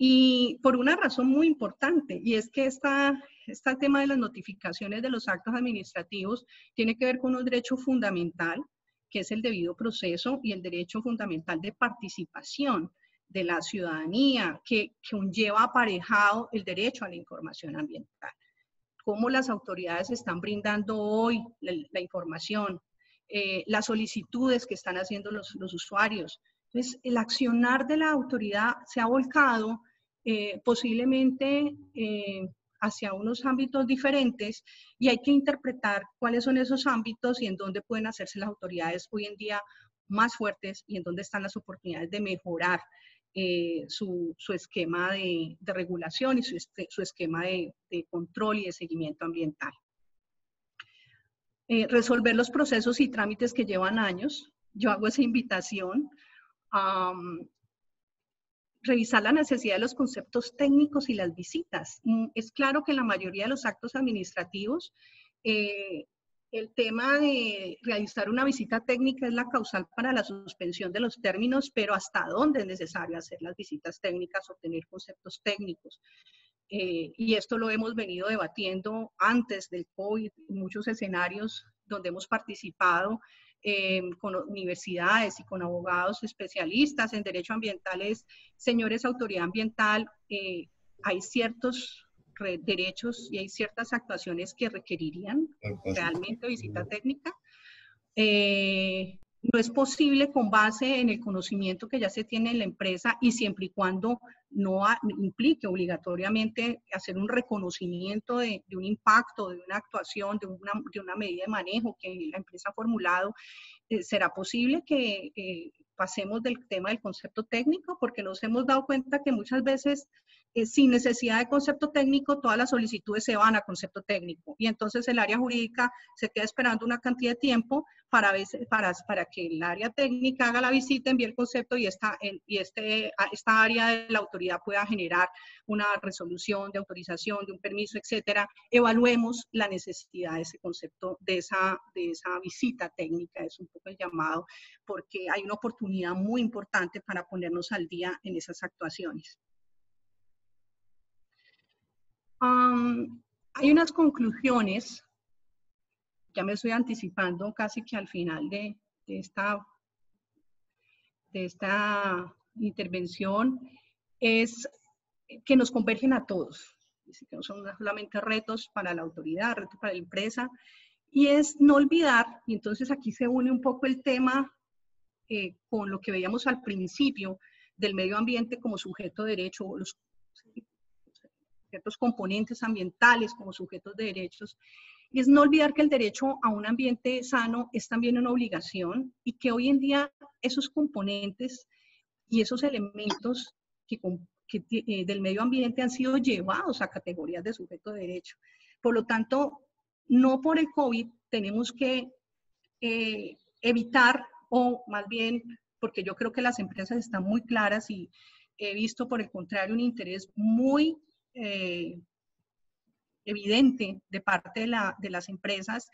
Y por una razón muy importante, y es que esta, este tema de las notificaciones de los actos administrativos tiene que ver con un derecho fundamental, que es el debido proceso y el derecho fundamental de participación de la ciudadanía, que, que lleva aparejado el derecho a la información ambiental. Cómo las autoridades están brindando hoy la, información, eh, las solicitudes que están haciendo los, los usuarios, entonces, el accionar de la autoridad se ha volcado eh, posiblemente eh, hacia unos ámbitos diferentes y hay que interpretar cuáles son esos ámbitos y en dónde pueden hacerse las autoridades hoy en día más fuertes y en dónde están las oportunidades de mejorar eh, su, su, esquema de, de, regulación y su, este, su esquema de, de, control y de seguimiento ambiental. resolver los procesos y trámites que llevan años. Yo hago esa invitación revisar la necesidad de los conceptos técnicos y las visitas. Mm, es claro que en la mayoría de los actos administrativos, eh, el tema de realizar una visita técnica es la causal para la suspensión de los términos, pero hasta dónde es necesario hacer las visitas técnicas o tener conceptos técnicos. Eh, y esto lo hemos venido debatiendo antes del COVID, en muchos escenarios donde hemos participado Em, con universidades y con abogados especialistas en derecho ambiental señores, autoridad ambiental, eh, hay ciertos derechos y hay ciertas actuaciones que requerirían realmente visita técnica. Eh, no es posible con base en el conocimiento que ya se tiene en la empresa y siempre y cuando no implique obligatoriamente hacer un reconocimiento de, un impacto, de una actuación, de una, de una, medida de manejo que la empresa ha formulado, eh, será posible que eh, pasemos del tema del concepto técnico porque nos hemos dado cuenta que muchas veces eh, sin necesidad de concepto técnico, todas las solicitudes se van a concepto técnico. Y entonces el área jurídica se queda esperando una cantidad de tiempo para, para, para que el área técnica haga la visita, envíe el concepto y, esta, y este, esta área de la autoridad pueda generar una resolución de autorización, de un permiso, etcétera. Evaluemos la necesidad de ese concepto, de esa, de esa visita técnica, es un poco el llamado, porque hay una oportunidad muy importante para ponernos al día en esas actuaciones hay unas conclusiones, ya me estoy anticipando casi que al final de, esta, de esta intervención, es que nos convergen a todos, que no son solamente retos para la autoridad, retos para la empresa, y es no olvidar, y entonces aquí se une un poco el tema eh, con lo que veíamos al principio del medio ambiente como sujeto de derecho, los ciertos componentes ambientales como sujetos de derechos, es no olvidar que el derecho a un ambiente sano es también una obligación y que hoy en día esos componentes y esos elementos que, que, eh, del medio ambiente han sido llevados a categorías de sujeto de derecho. Por lo tanto, no por el COVID tenemos que eh, evitar o más bien, porque yo creo que las empresas están muy claras y he visto por el contrario un interés muy eh, evidente de parte de, la, de las empresas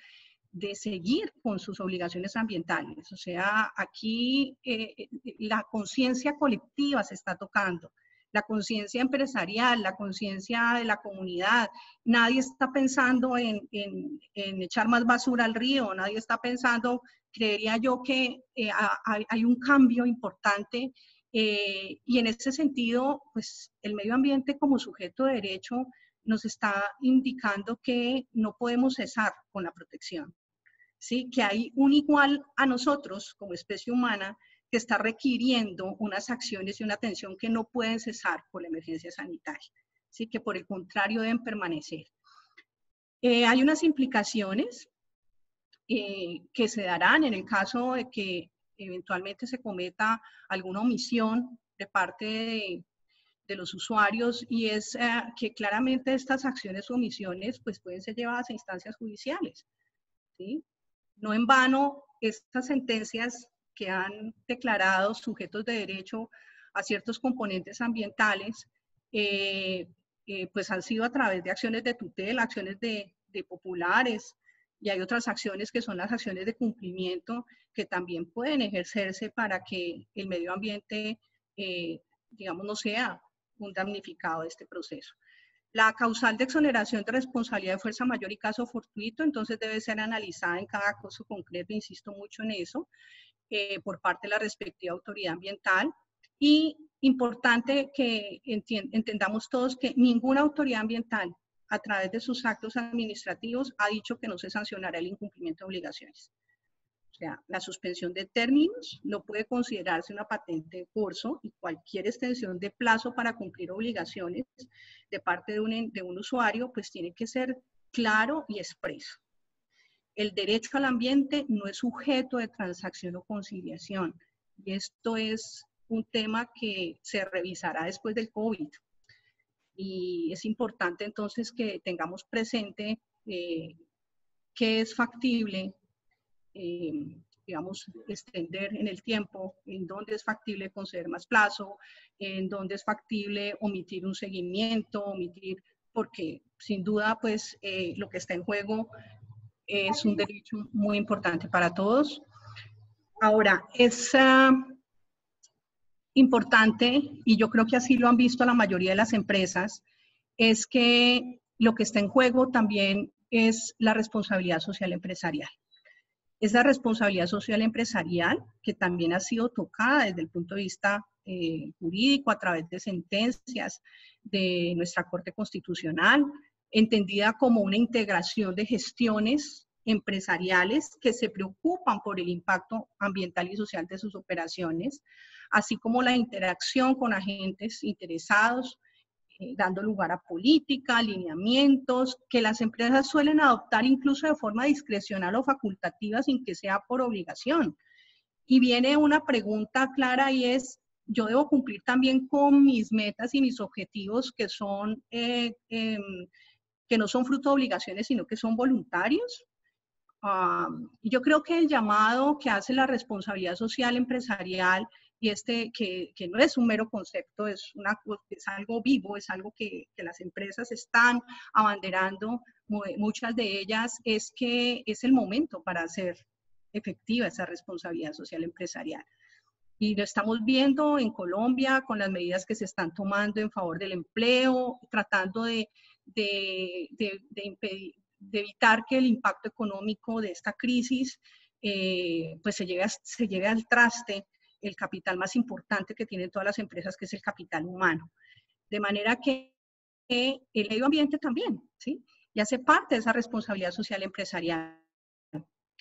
de seguir con sus obligaciones ambientales. O sea, aquí eh, la conciencia colectiva se está tocando la conciencia empresarial, la conciencia de la comunidad. Nadie está pensando en, echar más basura al río, nadie está pensando, creería yo que eh, hay, un cambio importante eh, y en ese sentido, pues el medio ambiente como sujeto de derecho nos está indicando que no podemos cesar con la protección. ¿sí? Que hay un igual a nosotros como especie humana que está requiriendo unas acciones y una atención que no pueden cesar por la emergencia sanitaria, ¿sí? que por el contrario deben permanecer. Eh, hay unas implicaciones eh, que se darán en el caso de que eventualmente se cometa alguna omisión de parte de, los usuarios y es eh, que claramente estas acciones o omisiones pues pueden ser llevadas a instancias judiciales. ¿sí? No en vano, estas sentencias que han declarado sujetos de derecho a ciertos componentes ambientales, eh, eh, pues han sido a través de acciones de tutela, acciones de, populares, y hay otras acciones que son las acciones de cumplimiento que también pueden ejercerse para que el medio ambiente, eh, digamos, no sea un damnificado de este proceso. La causal de exoneración de responsabilidad de fuerza mayor y caso fortuito, entonces debe ser analizada en cada caso concreto, insisto mucho en eso. Eh, por parte de la respectiva autoridad ambiental. Y importante que entendamos todos que ninguna autoridad ambiental a través de sus actos administrativos ha dicho que no se sancionará el incumplimiento de obligaciones. Sea, la suspensión de términos no puede considerarse una patente de curso y cualquier extensión de plazo para cumplir obligaciones de parte de un, de un usuario, pues tiene que ser claro y expreso el derecho al ambiente no es sujeto de transacción o conciliación. Y esto es un tema que se revisará después del COVID. Y es importante entonces que tengamos presente eh, qué es factible, eh, digamos, extender en el tiempo, en dónde es factible conceder más plazo, en dónde es factible omitir un seguimiento, omitir, porque sin duda, pues, eh, lo que está en juego es un derecho muy importante para todos. Ahora, es ah, importante, y yo creo que así lo han visto la mayoría de las empresas, es que lo que está en juego también es la responsabilidad social empresarial. Esa responsabilidad social empresarial que también ha sido tocada desde el punto de vista eh, jurídico a través de sentencias de nuestra Corte Constitucional, entendida como una integración de gestiones empresariales que se preocupan por el impacto ambiental y social de sus operaciones, así como la interacción con agentes interesados, eh, dando lugar a política, alineamientos, que las empresas suelen adoptar incluso de forma discrecional o facultativa sin que sea por obligación. Y viene una pregunta clara y es, yo debo cumplir también con mis metas y mis objetivos que son eh, em, que no son fruto de obligaciones, sino que son voluntarios. yo creo que el llamado que hace la responsabilidad social empresarial y este que, que no es un mero concepto, es, una, es algo vivo, es algo que, que las empresas están abanderando, muchas de ellas, es que es el momento para hacer efectiva esa responsabilidad social empresarial. Y lo estamos viendo en Colombia con las medidas que se están tomando en favor del empleo, tratando de de, de, evitar que el impacto económico de esta crisis eh, pues se lleve, se lleve al traste el capital más importante que tienen todas las empresas, que es el capital humano. De manera que el medio ambiente también, ¿sí? Y hace parte de esa responsabilidad social empresarial.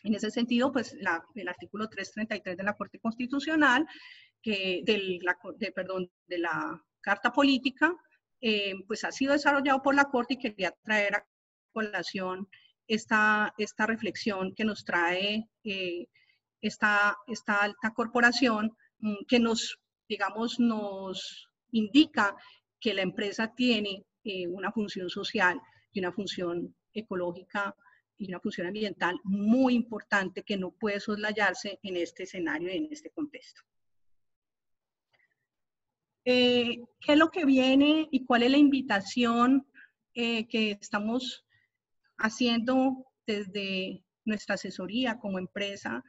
En ese sentido, pues el artículo 333 de la Corte Constitucional, que del, la, de, perdón, de la Carta Política, eh, pues ha sido desarrollado por la Corte y quería traer a colación esta, esta reflexión que nos trae eh, esta, esta alta corporación mm, que nos, digamos, nos indica que la empresa tiene eh, una función social y una función ecológica y una función ambiental muy importante que no puede soslayarse en este escenario y en este contexto. Eh, ¿Qué es lo que viene y cuál es la invitación eh, que estamos haciendo desde nuestra asesoría como empresa,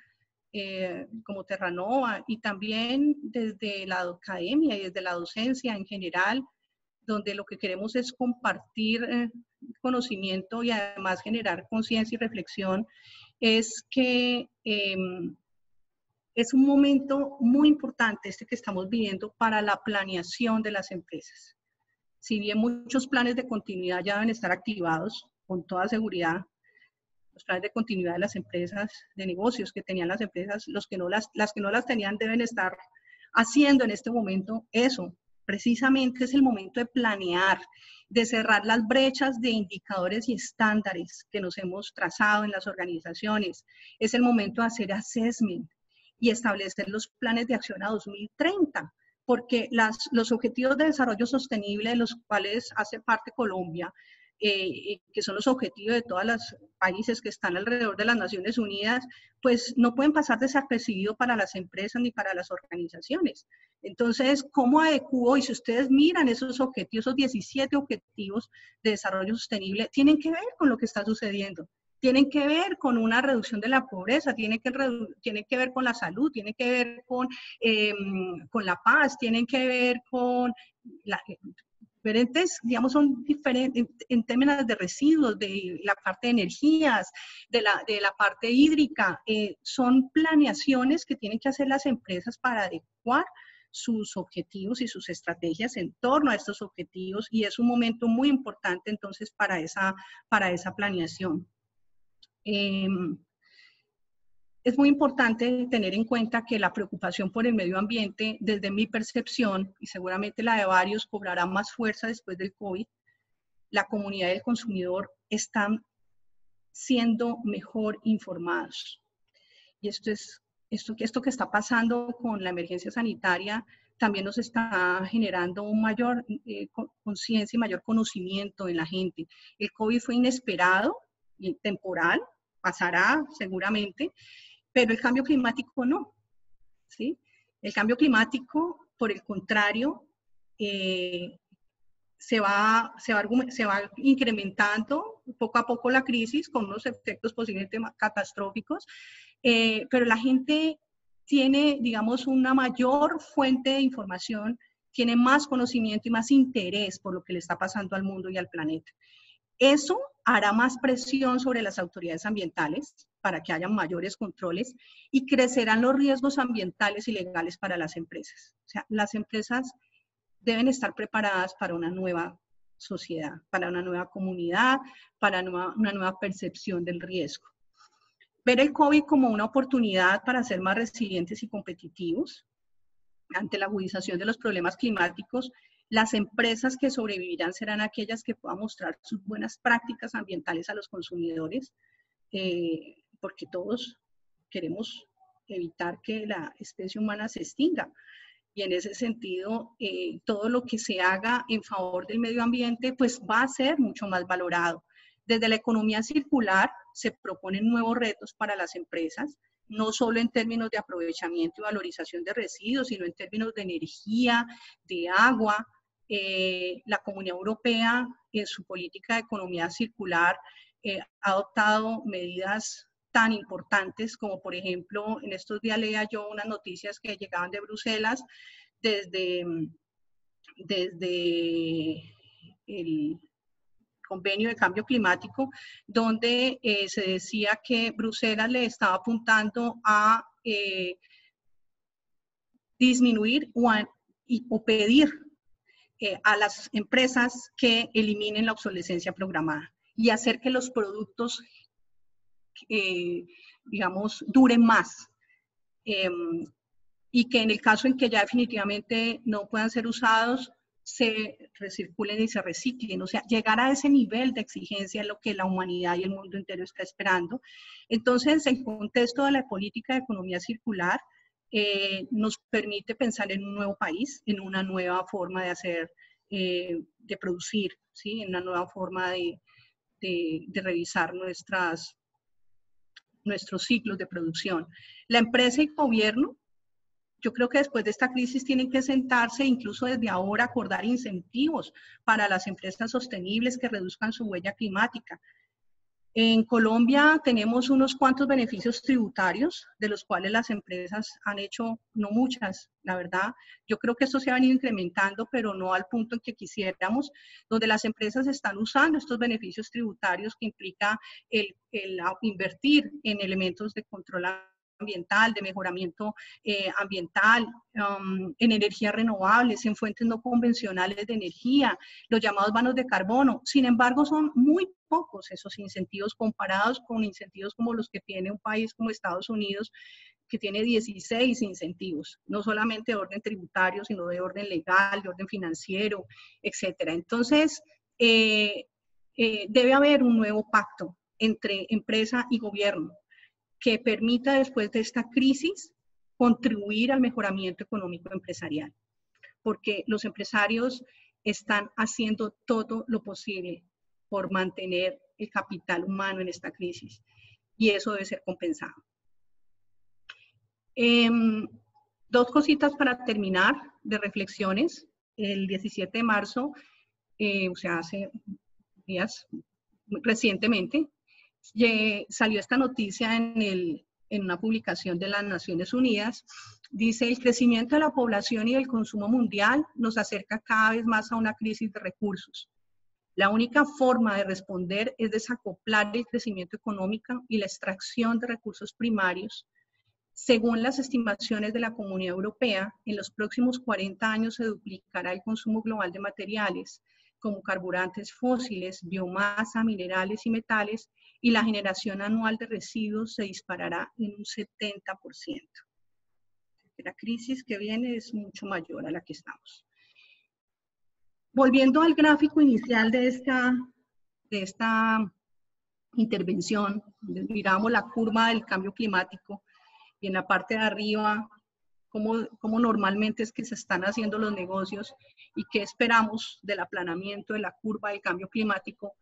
eh, como Terranova y también desde la academia y desde la docencia en general, donde lo que queremos es compartir eh, conocimiento y además generar conciencia y reflexión, es que em, es un momento muy importante este que estamos viviendo para la planeación de las empresas. Si bien muchos planes de continuidad ya deben estar activados, con toda seguridad, los planes de continuidad de las empresas, de negocios que tenían las empresas, los que no las, las que no las tenían deben estar haciendo en este momento eso. Precisamente es el momento de planear, de cerrar las brechas de indicadores y estándares que nos hemos trazado en las organizaciones. Es el momento de hacer assessment y establecer los planes de acción a 2030 porque las, los objetivos de desarrollo sostenible de los cuales hace parte Colombia eh, que son los objetivos de todos los países que están alrededor de las Naciones Unidas, pues no pueden pasar desapercibidos para las empresas ni para las organizaciones. Entonces, ¿cómo adecuo? Y si ustedes miran esos objetivos, esos 17 objetivos de desarrollo sostenible, tienen que ver con lo que está sucediendo. Tienen que ver con una reducción de la pobreza, tienen que, tienen que ver con la salud, tienen que ver con, em, con la paz, tienen que ver con la, diferentes, digamos, son diferentes en, términos de residuos, de la parte de energías, de la, de la parte hídrica. Eh, son planeaciones que tienen que hacer las empresas para adecuar sus objetivos y sus estrategias en torno a estos objetivos y es un momento muy importante entonces para esa, para esa planeación. Em, es muy importante tener en cuenta que la preocupación por el medio ambiente, desde mi percepción, y seguramente la de varios, cobrará más fuerza después del COVID, la comunidad del consumidor están siendo mejor informados. Y esto es esto, esto que está pasando con la emergencia sanitaria también nos está generando un mayor eh, conciencia y mayor conocimiento en la gente. El COVID fue inesperado y temporal, pasará seguramente, pero el cambio climático no. ¿sí? El cambio climático, por el contrario, eh, se, va, se, va, incrementando poco a poco la crisis con unos efectos posiblemente catastróficos, eh, pero la gente tiene, digamos, una mayor fuente de información, tiene más conocimiento y más interés por lo que le está pasando al mundo y al planeta. Eso hará más presión sobre las autoridades ambientales para que haya mayores controles y crecerán los riesgos ambientales y legales para las empresas. O sea, las empresas deben estar preparadas para una nueva sociedad, para una nueva comunidad, para una nueva percepción del riesgo. Ver el COVID como una oportunidad para ser más resilientes y competitivos ante la agudización de los problemas climáticos las empresas que sobrevivirán serán aquellas que puedan mostrar sus buenas prácticas ambientales a los consumidores, eh, porque todos queremos evitar que la especie humana se extinga. Y en ese sentido, eh, todo lo que se haga en favor del medio ambiente, pues va a ser mucho más valorado. Desde la economía circular se proponen nuevos retos para las empresas, no solo en términos de aprovechamiento y valorización de residuos, sino en términos de energía, de agua, eh, la Comunidad Europea en su política de economía circular eh, ha adoptado medidas tan importantes como por ejemplo, en estos días leía yo unas noticias que llegaban de Bruselas desde, desde el convenio de cambio climático, donde eh, se decía que Bruselas le estaba apuntando a disminuir o pedir eh, a las empresas que eliminen la obsolescencia programada y hacer que los productos, eh, digamos, duren más. Em, y que en el caso en que ya definitivamente no puedan ser usados, se recirculen y se reciclen. O sea, llegar a ese nivel de exigencia es lo que la humanidad y el mundo entero está esperando. Entonces, en contexto de la política de economía circular, eh, nos permite pensar en un nuevo país, en una nueva forma de hacer, eh, de producir, ¿sí? en una nueva forma de, de, de revisar nuestras, nuestros ciclos de producción. La empresa y gobierno yo creo que después de esta crisis tienen que sentarse, incluso desde ahora, acordar incentivos para las empresas sostenibles que reduzcan su huella climática. En Colombia tenemos unos cuantos beneficios tributarios, de los cuales las empresas han hecho, no muchas, la verdad. Yo creo que esto se ha venido incrementando, pero no al punto en que quisiéramos, donde las empresas están usando estos beneficios tributarios que implica el, el invertir en elementos de control ambiental, de mejoramiento eh, ambiental, um, en energías renovables, en fuentes no convencionales de energía, los llamados vanos de carbono. Sin embargo, son muy pocos esos incentivos comparados con incentivos como los que tiene un país como Estados Unidos, que tiene 16 incentivos, no solamente de orden tributario, sino de orden legal, de orden financiero, etcétera. Entonces, eh, eh, debe haber un nuevo pacto entre empresa y gobierno que permita después de esta crisis contribuir al mejoramiento económico empresarial, porque los empresarios están haciendo todo lo posible por mantener el capital humano en esta crisis y eso debe ser compensado. Em, dos cositas para terminar de reflexiones. El 17 de marzo, eh, o sea, hace días recientemente, salió esta noticia en, en una publicación de las Naciones Unidas. Dice, el crecimiento de la población y del consumo mundial nos acerca cada vez más a una crisis de recursos. La única forma de responder es desacoplar el crecimiento económico y la extracción de recursos primarios. Según las estimaciones de la Comunidad Europea, en los próximos 40 años se duplicará el consumo global de materiales como carburantes fósiles, biomasa, minerales y metales, y la generación anual de residuos se disparará en un 70%. La crisis que viene es mucho mayor a la que estamos. Volviendo al gráfico inicial de esta, de esta intervención, miramos la curva del cambio climático y en la parte de arriba cómo, cómo, normalmente es que se están haciendo los negocios y qué esperamos del aplanamiento de la curva del cambio climático.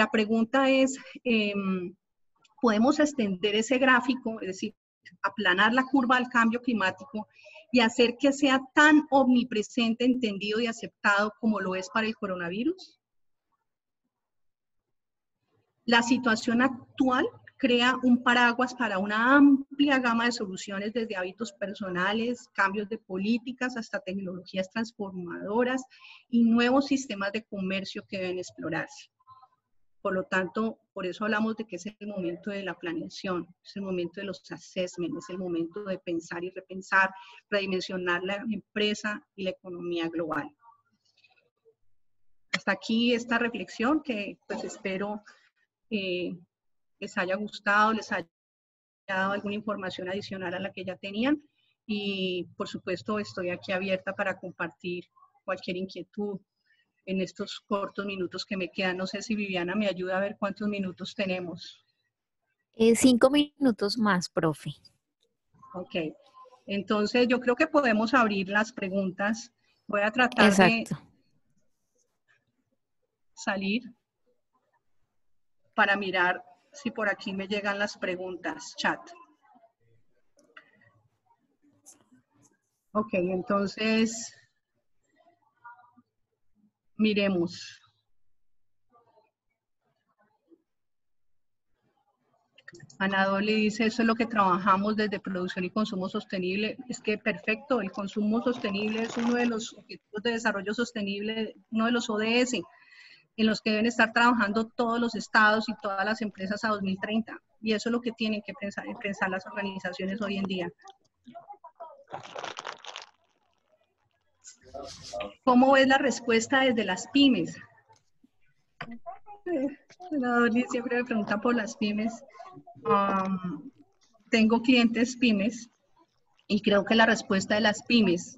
La pregunta es, em, ¿podemos extender ese gráfico, es decir, aplanar la curva del cambio climático y hacer que sea tan omnipresente, entendido y aceptado como lo es para el coronavirus? La situación actual crea un paraguas para una amplia gama de soluciones desde hábitos personales, cambios de políticas hasta tecnologías transformadoras y nuevos sistemas de comercio que deben explorarse. Por lo tanto, por eso hablamos de que es el momento de la planeación, es el momento de los assessments, es el momento de pensar y repensar, redimensionar la empresa y la economía global. Hasta aquí esta reflexión que pues espero eh, les haya gustado, les haya dado alguna información adicional a la que ya tenían y por supuesto estoy aquí abierta para compartir cualquier inquietud en estos cortos minutos que me quedan. No sé si Viviana me ayuda a ver cuántos minutos tenemos. Eh, cinco minutos más, profe. Ok, entonces yo creo que podemos abrir las preguntas. Voy a tratar Exacto. de salir para mirar si por aquí me llegan las preguntas, chat. Ok, entonces, miremos. Anadoli dice, eso es lo que trabajamos desde producción y consumo sostenible. Es que perfecto, el consumo sostenible es uno de los objetivos de desarrollo sostenible, uno de los ODS en los que deben estar trabajando todos los estados y todas las empresas a 2030. Y eso es lo que tienen que pensar, pensar las organizaciones hoy en día. ¿Cómo es la respuesta desde las pymes? siempre me pregunta por las pymes. Tengo clientes pymes y creo que la respuesta de las pymes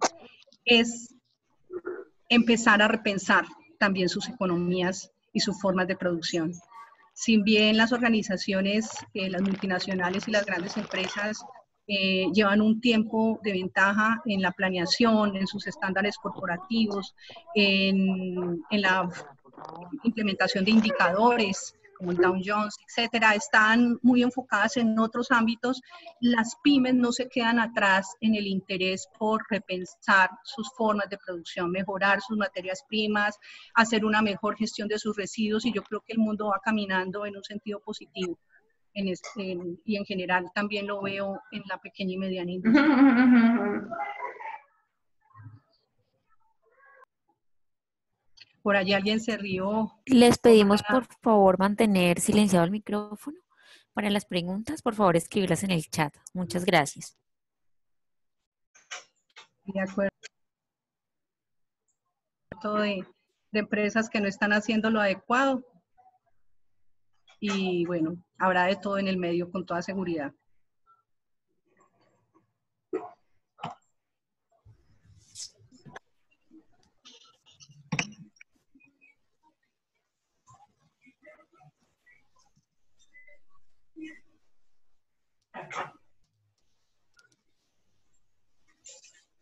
es empezar a repensar también sus economías y sus formas de producción. Si bien las organizaciones, eh, las multinacionales y las grandes empresas eh, llevan un tiempo de ventaja en la planeación, en sus estándares corporativos, en, en la implementación de indicadores como el Dow Jones, etcétera, están muy enfocadas en otros ámbitos. Las pymes no se quedan atrás en el interés por repensar sus formas de producción, mejorar sus materias primas, hacer una mejor gestión de sus residuos y yo creo que el mundo va caminando en un sentido positivo. En este, y en general también lo veo en la pequeña y mediana industria. Por allí alguien se rió. Les pedimos por favor mantener silenciado el micrófono. Para las preguntas, por favor, escribirlas en el chat. Muchas gracias. De acuerdo. De, de empresas que no están haciendo lo adecuado. Y bueno, habrá de todo en el medio con toda seguridad.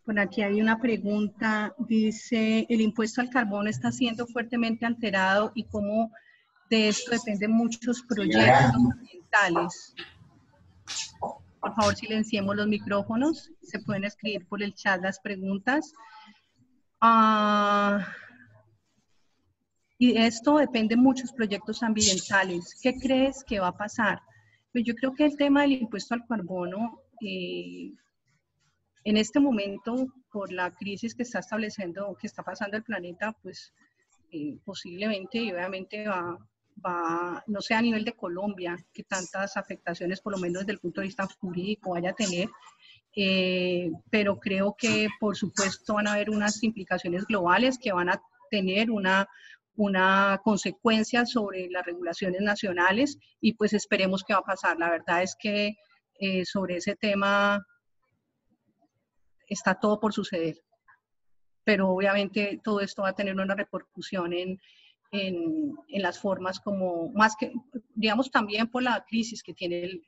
Por aquí hay una pregunta, dice, el impuesto al carbón está siendo fuertemente alterado y cómo de esto dependen muchos proyectos ambientales. Por favor, silenciemos los micrófonos. Se pueden escribir por el chat las preguntas. Ah, y esto depende de muchos proyectos ambientales. ¿Qué crees que va a pasar? Pues yo creo que el tema del impuesto al carbono, eh, en este momento, por la crisis que está estableciendo, que está pasando el planeta, pues eh, posiblemente y obviamente va, no sé a nivel de Colombia, que tantas afectaciones, por lo menos desde el punto de vista jurídico, vaya a tener, eh, pero creo que por supuesto van a haber unas implicaciones globales que van a tener una, una consecuencia sobre las regulaciones nacionales y pues esperemos que va a pasar. La verdad es que eh, sobre ese tema está todo por suceder, pero obviamente todo esto va a tener una repercusión en, en, las formas como, más que, digamos, también por la crisis que tiene el,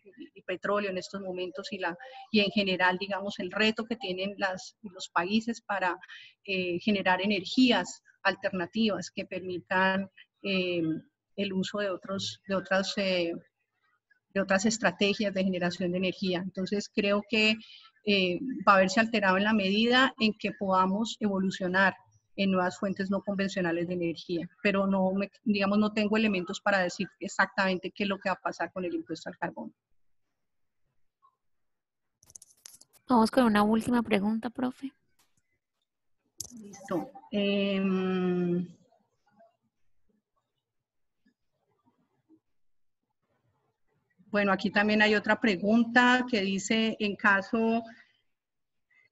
petróleo en estos momentos y, la, y en general, digamos, el reto que tienen las, los países para eh, generar energías alternativas que permitan eh, el uso de, otros, de, otras, eh, de otras estrategias de generación de energía. Entonces, creo que va a verse alterado en la medida en que podamos evolucionar en nuevas fuentes no convencionales de energía, pero no, digamos, no tengo elementos para decir exactamente qué es lo que va a pasar con el impuesto al carbón. Vamos con una última pregunta, profe. Listo. Em, bueno, aquí también hay otra pregunta que dice, en caso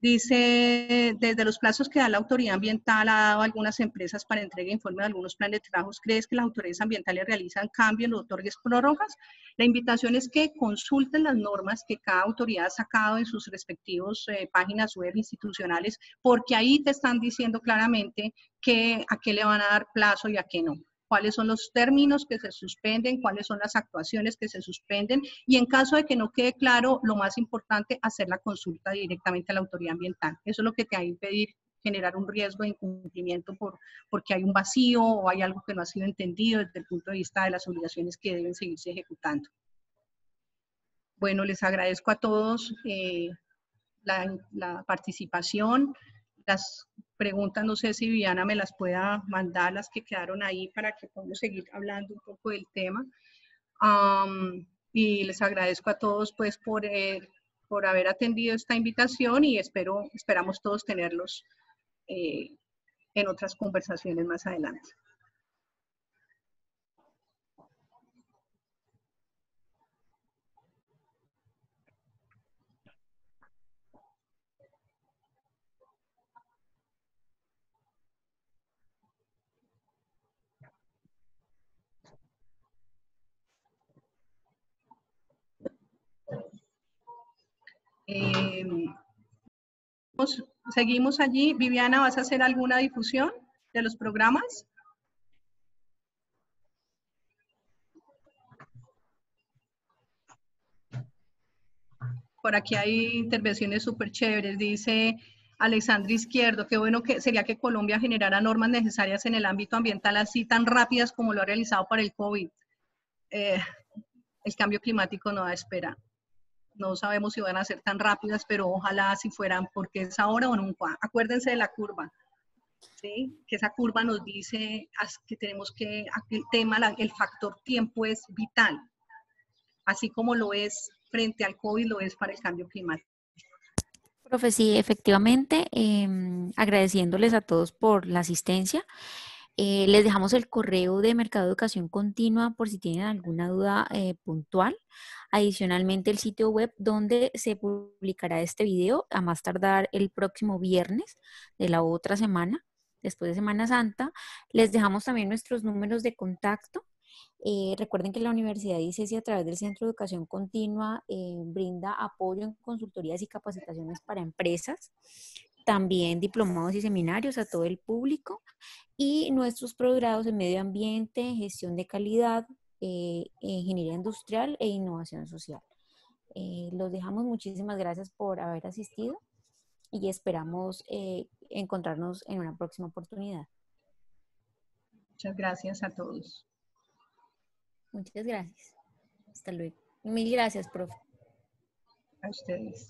Dice, desde los plazos que da la autoridad ambiental ha dado a algunas empresas para entrega de informe de algunos planes de trabajo, ¿crees que las autoridades ambientales realizan cambios, no otorgues prórrogas? La invitación es que consulten las normas que cada autoridad ha sacado en sus respectivos eh, páginas web institucionales, porque ahí te están diciendo claramente que a qué le van a dar plazo y a qué no cuáles son los términos que se suspenden, cuáles son las actuaciones que se suspenden y en caso de que no quede claro, lo más importante, hacer la consulta directamente a la autoridad ambiental. Eso es lo que te va a impedir generar un riesgo de incumplimiento por, porque hay un vacío o hay algo que no ha sido entendido desde el punto de vista de las obligaciones que deben seguirse ejecutando. Bueno, les agradezco a todos eh, la, la participación, las preguntas, no sé si Viviana me las pueda mandar, las que quedaron ahí, para que podamos seguir hablando un poco del tema. y les agradezco a todos pues por, eh, por haber atendido esta invitación y espero, esperamos todos tenerlos eh, en otras conversaciones más adelante. Eh, seguimos allí. Viviana, ¿vas a hacer alguna difusión de los programas? Por aquí hay intervenciones súper chéveres. Dice Alexandra Izquierdo, qué bueno que sería que Colombia generara normas necesarias en el ámbito ambiental así tan rápidas como lo ha realizado para el COVID. eh, el cambio climático no da espera. No sabemos si van a ser tan rápidas, pero ojalá si fueran, porque es ahora o nunca. Acuérdense de la curva, ¿sí? que esa curva nos dice que tenemos que, el tema, el factor tiempo es vital, así como lo es frente al COVID, lo es para el cambio climático. Profe, sí, efectivamente, em, agradeciéndoles a todos por la asistencia. Eh, les dejamos el correo de Mercado Educación Continua por si tienen alguna duda eh, puntual. Adicionalmente, el sitio web donde se publicará este video a más tardar el próximo viernes de la otra semana, después de Semana Santa. Les dejamos también nuestros números de contacto. Eh, recuerden que la Universidad de ICESI a través del Centro de Educación Continua brinda apoyo en consultorías y capacitaciones para empresas también diplomados y seminarios a todo el público y nuestros programados en medio ambiente, gestión de calidad, eh, ingeniería industrial e innovación social. Eh, los dejamos, muchísimas gracias por haber asistido y esperamos eh, encontrarnos en una próxima oportunidad. Muchas gracias a todos. Muchas gracias. Hasta luego. Mil gracias, profe. A ustedes.